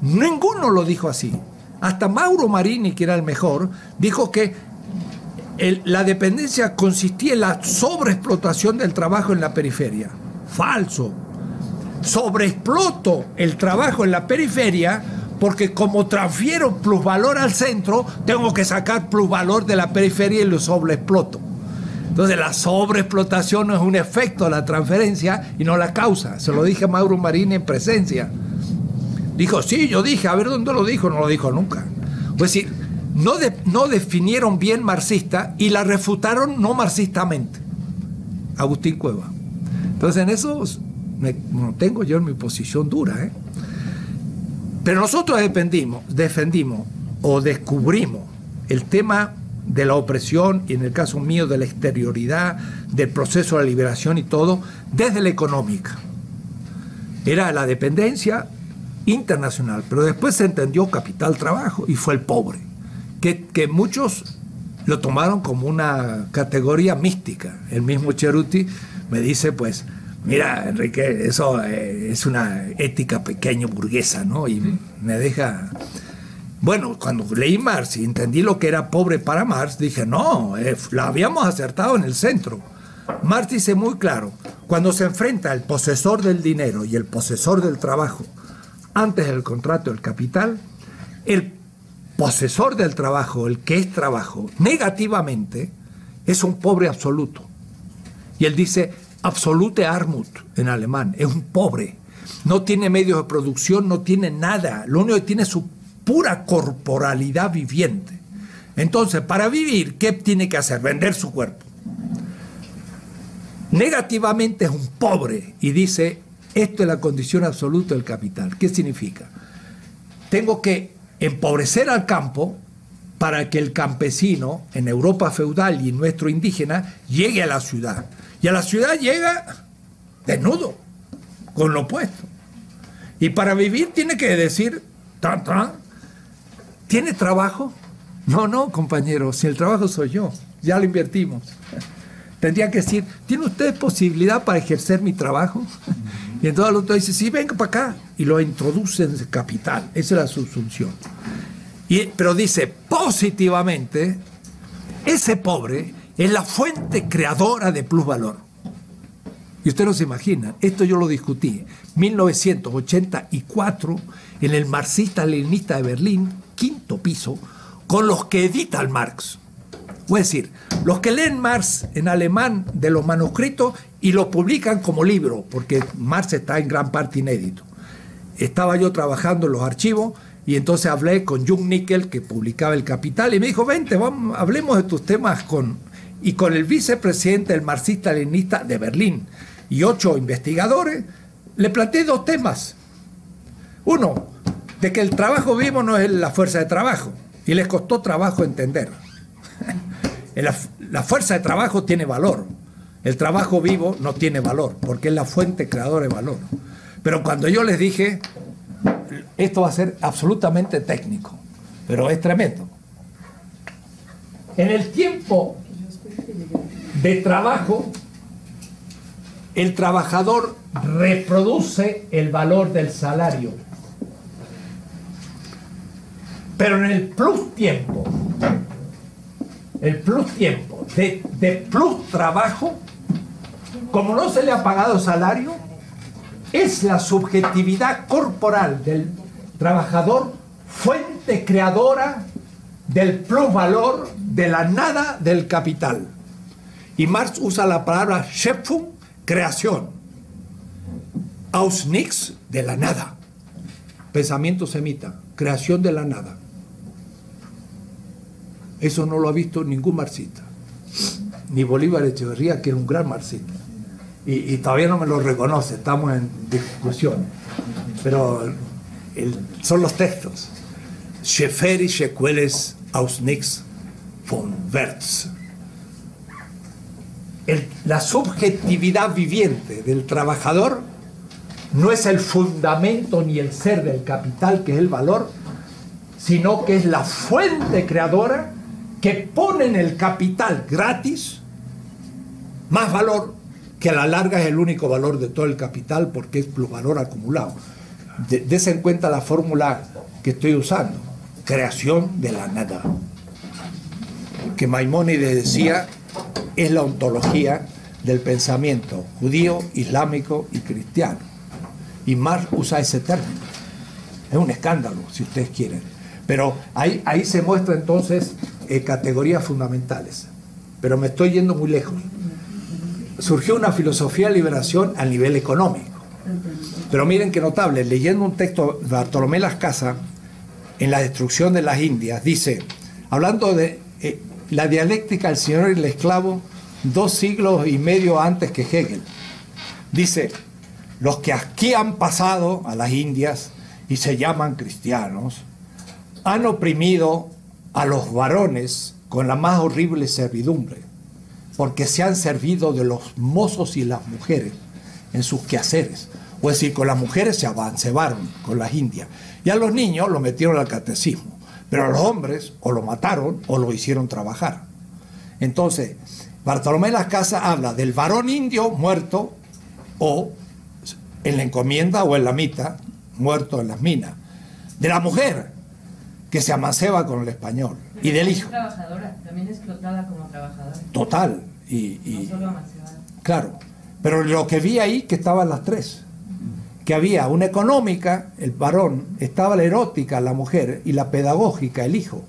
Ninguno lo dijo así. Hasta Mauro Marini, que era el mejor, dijo que la dependencia consistía en la sobreexplotación del trabajo en la periferia. Falso. Sobreexploto el trabajo en la periferia porque como transfiero plusvalor al centro, tengo que sacar plusvalor de la periferia y lo sobreexploto. Entonces la sobreexplotación no es un efecto de la transferencia y no la causa. Se lo dije a Mauro Marini en presencia. Dijo, sí, yo dije, a ver dónde lo dijo, no lo dijo nunca. Pues sí, no, no definieron bien marxista y la refutaron no marxistamente. Agustín Cueva. Entonces en eso me tengo yo en mi posición dura. ¿eh? Pero nosotros defendimos, defendimos o descubrimos el tema de la opresión y en el caso mío de la exterioridad, del proceso de la liberación y todo, desde la económica. Era la dependencia internacional, pero después se entendió capital trabajo y fue el pobre, que, que muchos lo tomaron como una categoría mística. El mismo Cheruti me dice, pues, mira, Enrique, eso eh, es una ética pequeño burguesa, ¿no? Y me deja... Bueno, cuando leí Marx y entendí lo que era pobre para Marx, dije, no, eh, la habíamos acertado en el centro. Marx dice muy claro, cuando se enfrenta el posesor del dinero y el posesor del trabajo, antes del contrato del capital, el posesor del trabajo, el que es trabajo, negativamente, es un pobre absoluto. Y él dice, absolute Armut en alemán, es un pobre. No tiene medios de producción, no tiene nada. Lo único que tiene es su pura corporalidad viviente. Entonces, para vivir, ¿qué tiene que hacer? Vender su cuerpo. Negativamente es un pobre y dice, esto es la condición absoluta del capital. ¿Qué significa? Tengo que empobrecer al campo para que el campesino en Europa feudal y nuestro indígena llegue a la ciudad. Y a la ciudad llega desnudo, con lo opuesto. Y para vivir tiene que decir, tan, tan, ¿tiene trabajo? No, no, compañero, si el trabajo soy yo, ya lo invertimos. Tendría que decir, ¿tiene usted posibilidad para ejercer mi trabajo? Y entonces el otro dice, sí, venga para acá. Y lo introduce en capital. Esa es la subsunción. Y, pero dice, positivamente, ese pobre es la fuente creadora de plusvalor. Y usted no se imagina, esto yo lo discutí 1984 en el marxista-leninista de Berlín, quinto piso, con los que editan Marx. Es decir, los que leen Marx en alemán de los manuscritos y lo publican como libro, porque Marx está en gran parte inédito. Estaba yo trabajando en los archivos y entonces hablé con Jung Nickel, que publicaba El Capital, y me dijo, vente, vamos, hablemos de tus temas con... Y con el vicepresidente del marxista-leninista de Berlín y ocho investigadores, le planteé dos temas. Uno, de que el trabajo vivo no es la fuerza de trabajo, y les costó trabajo entender. La, la, fuerza de trabajo tiene valor. El trabajo vivo no tiene valor, porque es la fuente creadora de valor. Pero cuando yo les dije, esto va a ser absolutamente técnico, pero es tremendo. En el tiempo de trabajo, el trabajador reproduce el valor del salario. Pero en el plus tiempo, el plus tiempo de, plus trabajo, como no se le ha pagado salario, es la subjetividad corporal del trabajador fuente creadora del plusvalor de la nada del capital. Y Marx usa la palabra Schöpfung, creación. Aus de la nada. Pensamiento semita, creación de la nada. Eso no lo ha visto ningún marxista. Ni Bolívar Echeverría, que era un gran marxista. Y, todavía no me lo reconoce, estamos en discusión. Pero el- son los textos. Scheferi Schecueles aus nichts von Wertz. La subjetividad viviente del trabajador no es el fundamento ni el ser del capital, que es el valor, sino que es la fuente creadora que pone en el capital gratis más valor que a la larga es el único valor de todo el capital porque es plusvalor acumulado. De- en cuenta la fórmula que estoy usando, creación de la nada. Que Maimónides decía es la ontología del pensamiento judío, islámico y cristiano. Y Marx usa ese término. Es un escándalo, si ustedes quieren. Pero ahí, ahí se muestra entonces eh, categorías fundamentales. Pero me estoy yendo muy lejos. Surgió una filosofía de liberación a nivel económico. Pero miren qué notable, leyendo un texto de Bartolomé Las Casas, en la destrucción de las Indias, dice, hablando de eh, la dialéctica del señor y el esclavo, dos siglos y medio antes que Hegel, dice, los que aquí han pasado a las Indias y se llaman cristianos, han oprimido a los varones con la más horrible servidumbre, porque se han servido de los mozos y las mujeres en sus quehaceres. O es decir, con las mujeres se avancebaron con las indias. Y a los niños los metieron al catecismo. Pero a los hombres o lo mataron o lo hicieron trabajar. Entonces, Bartolomé Las Casas habla del varón indio muerto o en la encomienda o en la mita, muerto en las minas. De la mujer que se amanceba con el español. Y del hijo. trabajadora, también explotada como trabajadora. Total. Y, y- No solo. Claro, pero lo que vi ahí que estaban las tres, que había una económica, el varón, estaba la erótica, la mujer, y la pedagógica, el hijo.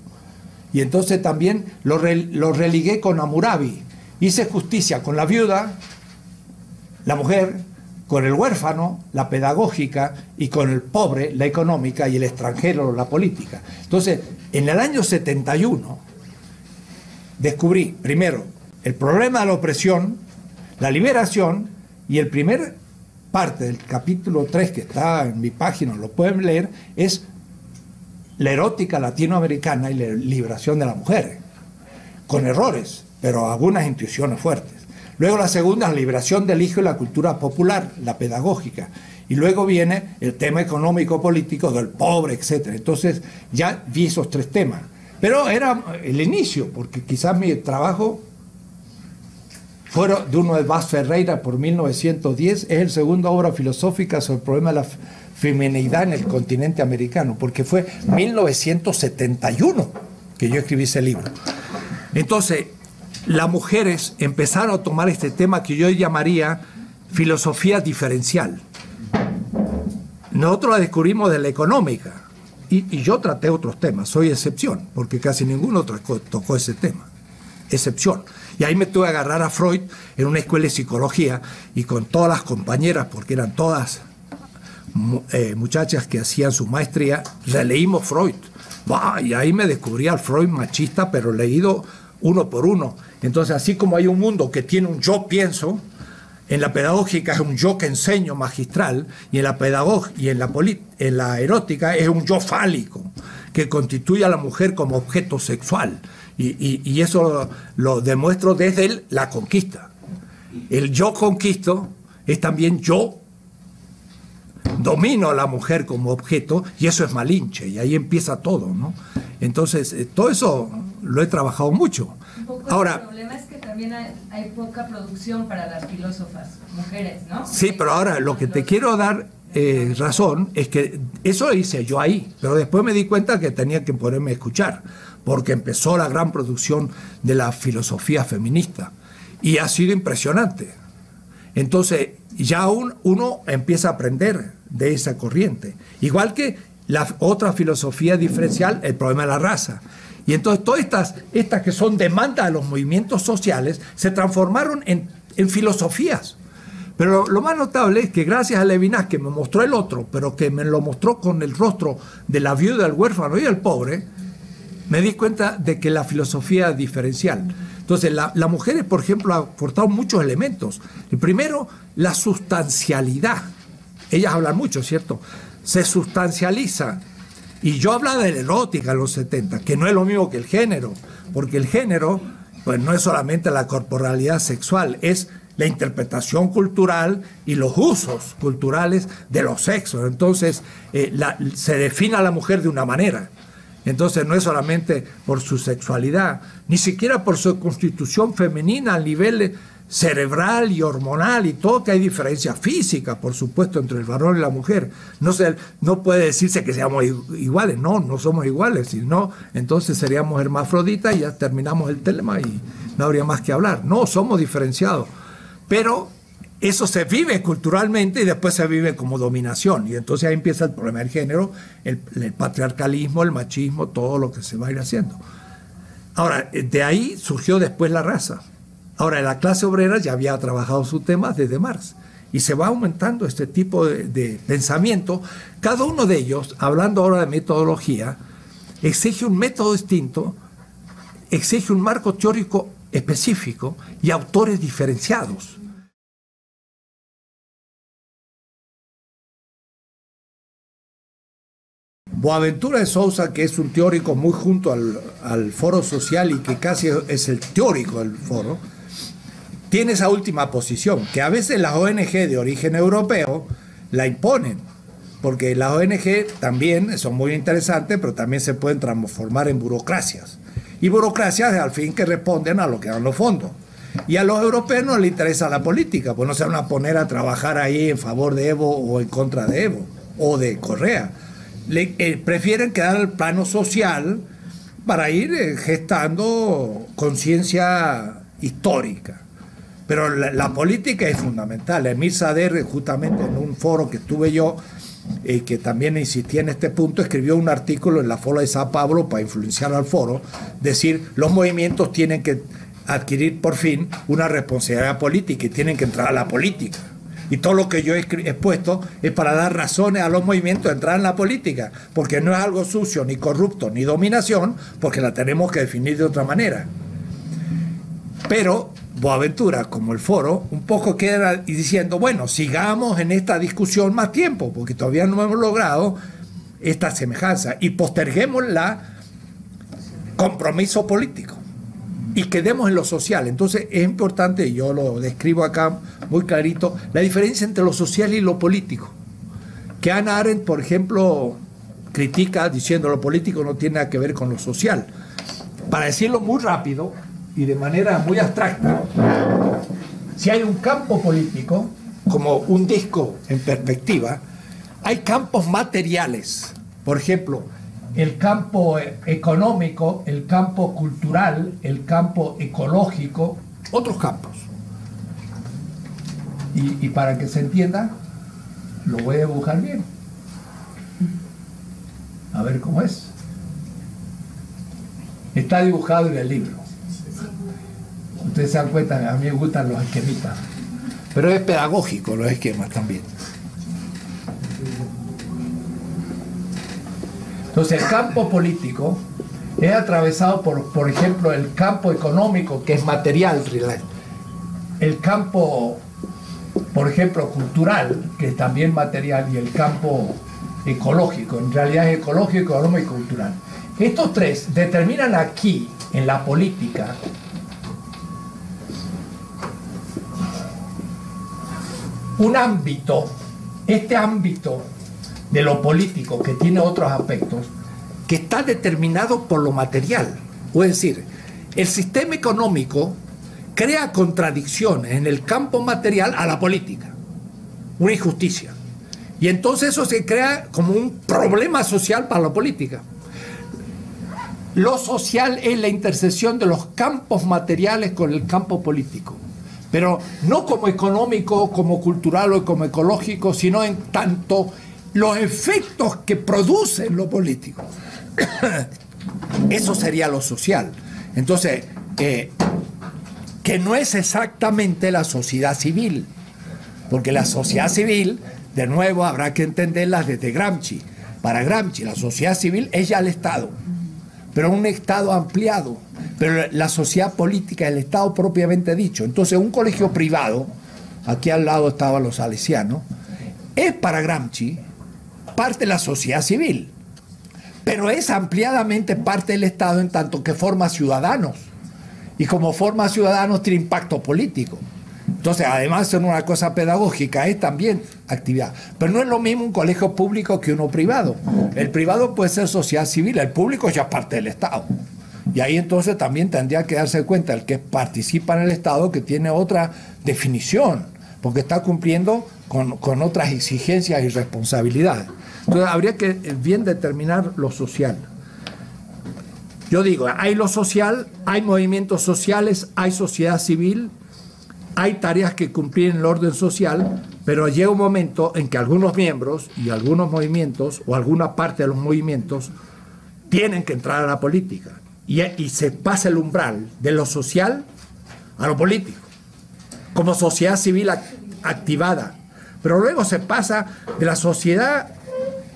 Y entonces también lo, re- lo religué con Amurabi. Hice justicia con la viuda, la mujer, con el huérfano, la pedagógica, y con el pobre, la económica, y el extranjero, la política. Entonces, en el año 71, descubrí, primero, el problema de la opresión, la liberación y el primer parte del capítulo 3 que está en mi página, lo pueden leer, es la erótica latinoamericana y la liberación de la mujer, con errores, pero algunas intuiciones fuertes. Luego la segunda, la liberación del hijo y la cultura popular, la pedagógica. Y luego viene el tema económico-político del pobre, etc. Entonces ya vi esos tres temas. Pero era el inicio, porque quizás mi trabajo fueron de uno de Vaz Ferreira por 1910, es el segunda obra filosófica sobre el problema de la feminidad en el continente americano, porque fue 1971 que yo escribí ese libro. Entonces, las mujeres empezaron a tomar este tema que yo llamaría filosofía diferencial. Nosotros la descubrimos de la económica y, yo traté otros temas, soy excepción, porque casi ninguno tocó ese tema excepción. Y ahí me tuve que agarrar a Freud en una escuela de psicología y con todas las compañeras, porque eran todas eh, muchachas que hacían su maestría, releímos Freud. Bah, y ahí me descubrí al Freud machista, pero leído uno por uno. Entonces, así como hay un mundo que tiene un yo pienso, en la pedagógica es un yo que enseño magistral y en la y en la, en la erótica es un yo fálico que constituye a la mujer como objeto sexual. Y, y- y eso lo, demuestro desde el- la conquista. El yo conquisto es también yo domino a la mujer como objeto y eso es malinche y ahí empieza todo, ¿no? Entonces, eh, todo eso lo he trabajado mucho. Un poco Ahora- el problema es que también hay, hay poca producción para las filósofas, mujeres, ¿no? Sí, pero ahora lo que te quiero dar eh, razón es que eso lo hice yo ahí, pero después me di cuenta que tenía que ponerme a escuchar, porque empezó la gran producción de la filosofía feminista y ha sido impresionante. Entonces, ya un- uno empieza a aprender de esa corriente. Igual que la otra filosofía diferencial, el problema de la raza. Y entonces todas estas, estas que son demanda de los movimientos sociales se transformaron en, en filosofías. Pero lo, lo más notable es que gracias a Levinas, que me mostró el otro, pero que me lo mostró con el rostro de la viuda, el huérfano y el pobre, me di cuenta de que la filosofía diferencial. Entonces, la, la mujer, por ejemplo, ha aportado muchos elementos. El primero, la sustancialidad. Ellas hablan mucho, ¿cierto? Se sustancializa. Y yo hablaba de la erótica en los 70, que no es lo mismo que el género, porque el género, pues no es solamente la corporalidad sexual, es la interpretación cultural y los usos culturales de los sexos. Entonces, eh, se define a la mujer de una manera. Entonces no es solamente por su sexualidad, ni siquiera por su constitución femenina a nivel cerebral y hormonal y todo, que hay diferencia física, por supuesto, entre el varón y la mujer. No, se, no puede decirse que seamos iguales, no, no somos iguales, sino entonces seríamos hermafroditas y ya terminamos el tema y no habría más que hablar. No, somos diferenciados. Pero eso se vive culturalmente y después se vive como dominación. Y entonces ahí empieza el problema del género, el, patriarcalismo, el machismo, todo lo que se va a ir haciendo. Ahora, de ahí surgió después la raza. Ahora, la clase obrera ya había trabajado su tema desde Marx. Y se va aumentando este tipo de pensamiento. Cada uno de ellos, hablando ahora de metodología, exige un método distinto, exige un marco teórico específico y autores diferenciados. Boaventura de Sousa, que es un teórico muy junto al, foro social y que casi es el teórico del foro, tiene esa última posición, que a veces las ONG de origen europeo la imponen, porque las ONG también son muy interesantes, pero también se pueden transformar en burocracias. Y burocracias al fin que responden a lo que dan los fondos. Y a los europeos no les interesa la política, pues no se van a poner a trabajar ahí en favor de Evo o en contra de Evo o de Correa. Le- eh, prefieren quedar al plano social para ir eh, gestando conciencia histórica. Pero la, política es fundamental. Emir Sader, justamente en un foro que tuve yo, eh, que también insistía en este punto, escribió un artículo en la Fola de Sao Paulo para influenciar al foro, decir, los movimientos tienen que adquirir por fin una responsabilidad política y tienen que entrar a la política. Y todo lo que yo he expuesto es para dar razones a los movimientos de entrar en la política, porque no es algo sucio, ni corrupto, ni dominación, porque la tenemos que definir de otra manera. Pero Boaventura, como el foro, un poco queda diciendo, bueno, sigamos en esta discusión más tiempo, porque todavía no hemos logrado esta semejanza, y posterguemos la compromiso político y quedemos en lo social. Entonces es importante, yo lo describo acá muy clarito, la diferencia entre lo social y lo político. Que Ana Arendt, por ejemplo, critica diciendo lo político no tiene nada que ver con lo social. Para decirlo muy rápido y de manera muy abstracta, si hay un campo político, como un disco en perspectiva, hay campos materiales. Por ejemplo, el campo económico, el campo cultural, el campo ecológico, otros campos. Y, y para que se entienda, lo voy a dibujar bien. A ver cómo es. Está dibujado en el libro. Ustedes se dan cuenta, a mí me gustan los esquemitas. Pero es pedagógico los esquemas también. Entonces el campo político es atravesado por, por ejemplo, el campo económico, que es material, el campo, por ejemplo, cultural, que es también material, y el campo ecológico, en realidad es ecológico, económico y cultural. Estos tres determinan aquí, en la política, un ámbito, este ámbito de lo político que tiene otros aspectos, que está determinado por lo material. Es decir, el sistema económico crea contradicciones en el campo material a la política, una injusticia. Y entonces eso se crea como un problema social para la política. Lo social es la intersección de los campos materiales con el campo político, pero no como económico, como cultural o como ecológico, sino en tanto los efectos que producen lo político. Eso sería lo social. Entonces, eh, que no es exactamente la sociedad civil, porque la sociedad civil, de nuevo, habrá que entenderla desde Gramsci. Para Gramsci, la sociedad civil es ya el Estado pero un Estado ampliado. Pero la sociedad política, el Estado propiamente dicho. Entonces, un colegio privado, aquí al lado estaban los salesianos, es para Gramsci parte de la sociedad civil, pero es ampliadamente parte del Estado en tanto que forma ciudadanos. Y como forma ciudadanos tiene impacto político. Entonces, además de una cosa pedagógica, es también actividad. Pero no es lo mismo un colegio público que uno privado. El privado puede ser sociedad civil, el público ya es parte del Estado. Y ahí entonces también tendría que darse cuenta el que participa en el Estado que tiene otra definición, porque está cumpliendo con, con otras exigencias y responsabilidades. Entonces habría que bien determinar lo social. Yo digo, hay lo social, hay movimientos sociales, hay sociedad civil, hay tareas que cumplir en el orden social, pero llega un momento en que algunos miembros y algunos movimientos o alguna parte de los movimientos tienen que entrar a la política y, y se pasa el umbral de lo social a lo político, como sociedad civil act- activada, pero luego se pasa de la sociedad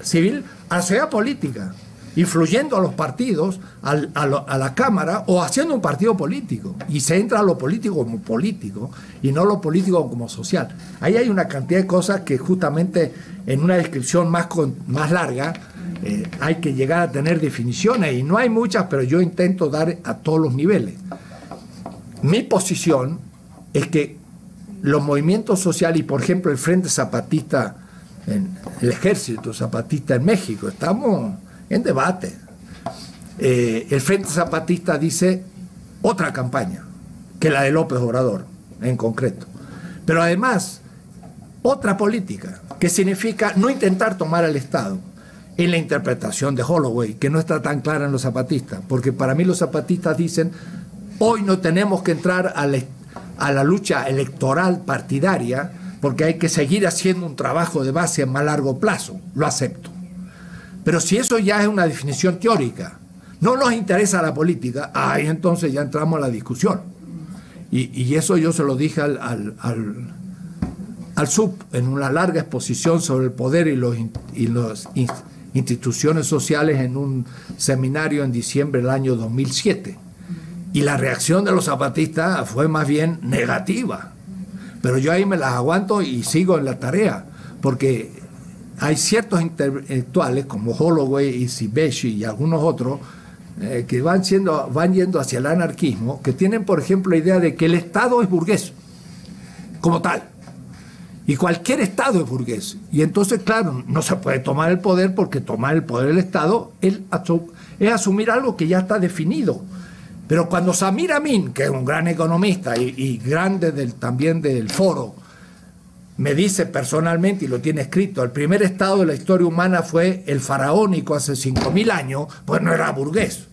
civil a la sociedad política, influyendo a los partidos, a, la Cámara o haciendo un partido político. Y se entra a lo político como político y no lo político como social. Ahí hay una cantidad de cosas que justamente en una descripción más, más larga eh, hay que llegar a tener definiciones y no hay muchas, pero yo intento dar a todos los niveles. Mi posición es que los movimientos sociales y por ejemplo el Frente Zapatista, en el Ejército Zapatista en México, estamos en debate. Eh, el Frente Zapatista dice otra campaña que la de López Obrador en concreto. Pero además, otra política, que significa no intentar tomar al Estado en la interpretación de Holloway, que no está tan clara en los zapatistas, porque para mí los zapatistas dicen, hoy no tenemos que entrar a la, a la lucha electoral partidaria, porque hay que seguir haciendo un trabajo de base a más largo plazo, lo acepto. Pero si eso ya es una definición teórica, no nos interesa la política, ahí entonces ya entramos a la discusión. Y, eso yo se lo dije al, al, al, al SUP en una larga exposición sobre el poder y las y los in- instituciones sociales en un seminario en diciembre del año 2007. Y la reacción de los zapatistas fue más bien negativa. Pero yo ahí me las aguanto y sigo en la tarea, porque hay ciertos intelectuales como Holloway y Sibeshi y algunos otros eh, que van, siendo, van yendo hacia el anarquismo, que tienen, por ejemplo, la idea de que el Estado es burgués, como tal. Y cualquier Estado es burgués. Y entonces, claro, no se puede tomar el poder porque tomar el poder del Estado es, asu- es asumir algo que ya está definido. Pero cuando Samir Amin, que es un gran economista y, grande también del foro, me dice personalmente, y lo tiene escrito, el primer estado de la historia humana fue el faraónico hace 5.000 años, pues no era burgués.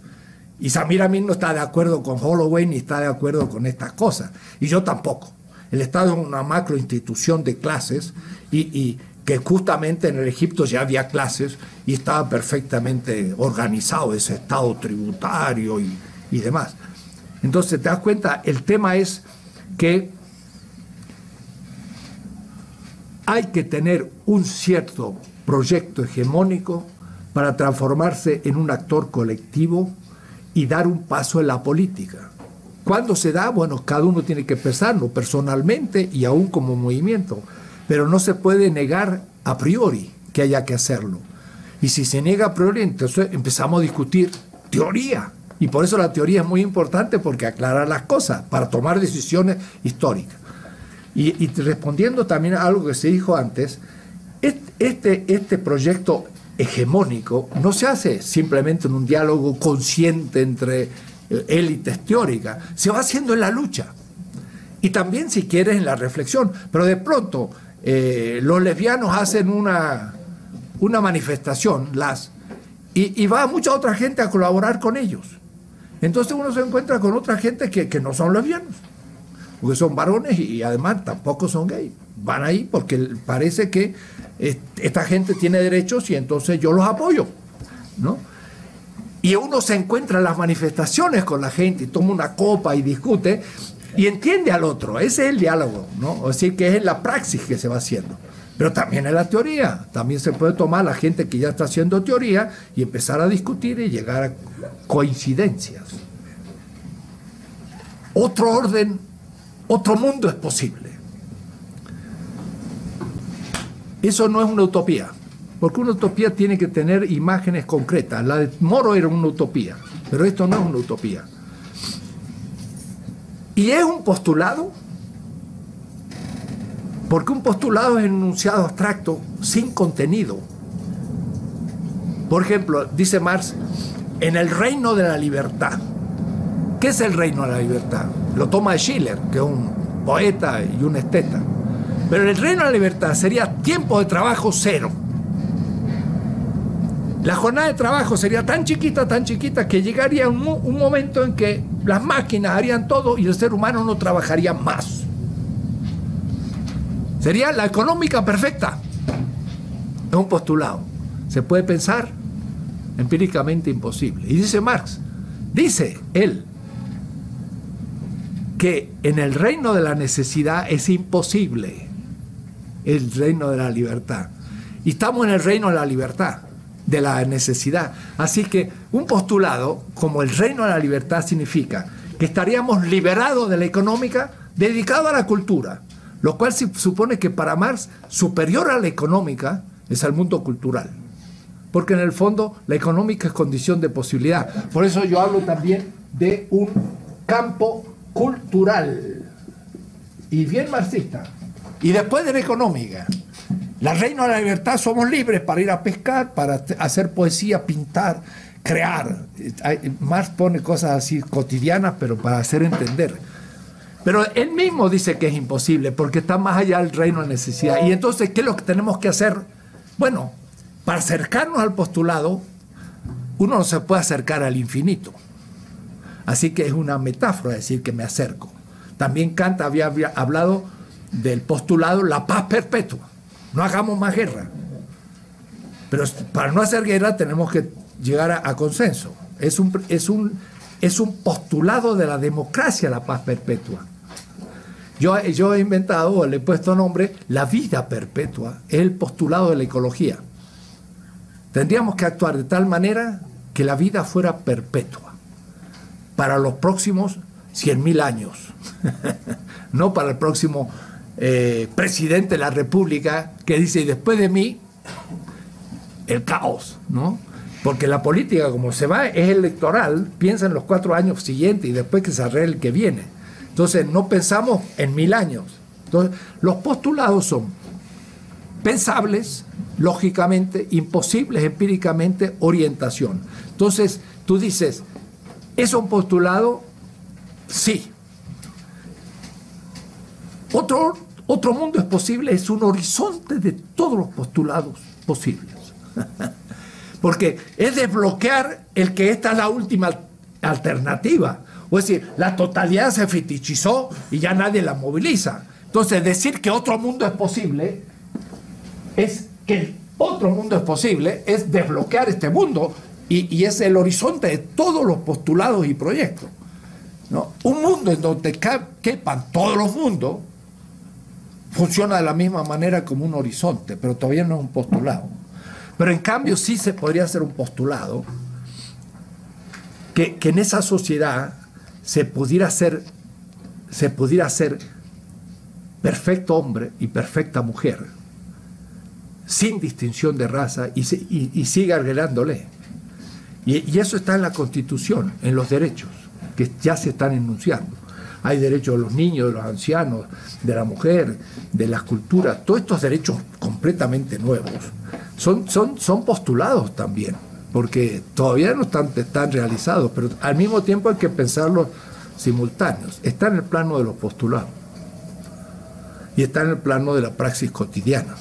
Y Samir Amin no está de acuerdo con Holloway ni está de acuerdo con estas cosas. Y yo tampoco. El Estado es una macroinstitución de clases y, y que justamente en el Egipto ya había clases y estaba perfectamente organizado ese Estado tributario y, y demás. Entonces, te das cuenta, el tema es que hay que tener un cierto proyecto hegemónico para transformarse en un actor colectivo y dar un paso en la política. ¿Cuándo se da? Bueno, cada uno tiene que pensarlo personalmente y aún como movimiento, pero no se puede negar a priori que haya que hacerlo. Y si se niega a priori, entonces empezamos a discutir teoría. Y por eso la teoría es muy importante porque aclara las cosas para tomar decisiones históricas. Y, respondiendo también a algo que se dijo antes, est- este, este proyecto hegemónico no se hace simplemente en un diálogo consciente entre eh, élites teóricas, se va haciendo en la lucha. Y también, si quieres, en la reflexión. Pero de pronto, eh, los lesbianos hacen una, una manifestación, las, y va mucha otra gente a colaborar con ellos. Entonces uno se encuentra con otra gente que, que no son lesbianos, porque son varones y, además tampoco son gays. Van ahí porque parece que esta gente tiene derechos y entonces yo los apoyo, ¿no? Y uno se encuentra en las manifestaciones con la gente y toma una copa y discute y entiende al otro. Ese es el diálogo, ¿no? Es decir, que es la praxis que se va haciendo. Pero también en la teoría. También se puede tomar la gente que ya está haciendo teoría y empezar a discutir y llegar a coincidencias. Otro orden, otro mundo es posible. Eso no es una utopía, porque una utopía tiene que tener imágenes concretas. La de Moro era una utopía, pero esto no es una utopía. Y es un postulado, porque un postulado es un enunciado abstracto sin contenido. Por ejemplo, dice Marx, en el reino de la libertad. ¿Qué es el reino de la libertad? Lo toma de Schiller, que es un poeta y un esteta. Pero el reino de la libertad sería tiempo de trabajo cero. La jornada de trabajo sería tan chiquita, tan chiquita, que llegaría un momento en que las máquinas harían todo y el ser humano no trabajaría más. Sería la económica perfecta. Es un postulado. Se puede pensar empíricamente imposible. Y dice Marx, dice él, que en el reino de la necesidad es imposible el reino de la libertad. Y estamos en el reino de la libertad, de la necesidad. Así que un postulado como el reino de la libertad significa que estaríamos liberados de la económica, dedicado a la cultura, lo cual supone que para Marx superior a la económica es al mundo cultural. Porque en el fondo la económica es condición de posibilidad. Por eso yo hablo también de un campo cultural y bien marxista. Y después de la económica. La reina de la libertad somos libres para ir a pescar, para hacer poesía, pintar, crear. Marx pone cosas así cotidianas, pero para hacer entender. Pero él mismo dice que es imposible porque está más allá del reino de necesidad. Y entonces, ¿qué es lo que tenemos que hacer? Bueno, para acercarnos al postulado, uno no se puede acercar al infinito. Así que es una metáfora decir que me acerco. También Kant había, hablado del postulado la paz perpetua. No hagamos más guerra. Pero para no hacer guerra tenemos que llegar a, a consenso. Es un, es, un, es un postulado de la democracia la paz perpetua. Yo, yo he inventado, le he puesto nombre, la vida perpetua. Es el postulado de la ecología. Tendríamos que actuar de tal manera que la vida fuera perpetua para los próximos 100.000 años, no para el próximo eh, presidente de la República que dice, y después de mí, el caos, ¿no? Porque la política, como se va, es electoral, piensa en los cuatro años siguientes y después que se arregle el que viene. Entonces, no pensamos en mil años. Entonces, los postulados son pensables, lógicamente, imposibles empíricamente, orientación. Entonces, tú dices, ¿es un postulado? Sí. Otro, otro mundo es posible, es un horizonte de todos los postulados posibles. Porque es desbloquear el que esta es la última alternativa. O es decir, la totalidad se fetichizó y ya nadie la moviliza. Entonces, decir que otro mundo es posible es que otro mundo es posible, es desbloquear este mundo y, y es el horizonte de todos los postulados y proyectos. ¿no? Un mundo en donde quepan todos los mundos funciona de la misma manera como un horizonte, pero todavía no es un postulado. Pero en cambio sí se podría hacer un postulado que, que en esa sociedad se pudiera hacer, se pudiera hacer perfecto hombre y perfecta mujer, sin distinción de raza, y, se- y, y agregándole. Y, y eso está en la Constitución, en los derechos, que ya se están enunciando. Hay derechos de los niños, de los ancianos, de la mujer, de las culturas, todos estos derechos completamente nuevos. Son, son, son postulados también, porque todavía no están, realizados, pero al mismo tiempo hay que pensarlos simultáneos. Está en el plano de los postulados y está en el plano de la praxis cotidiana.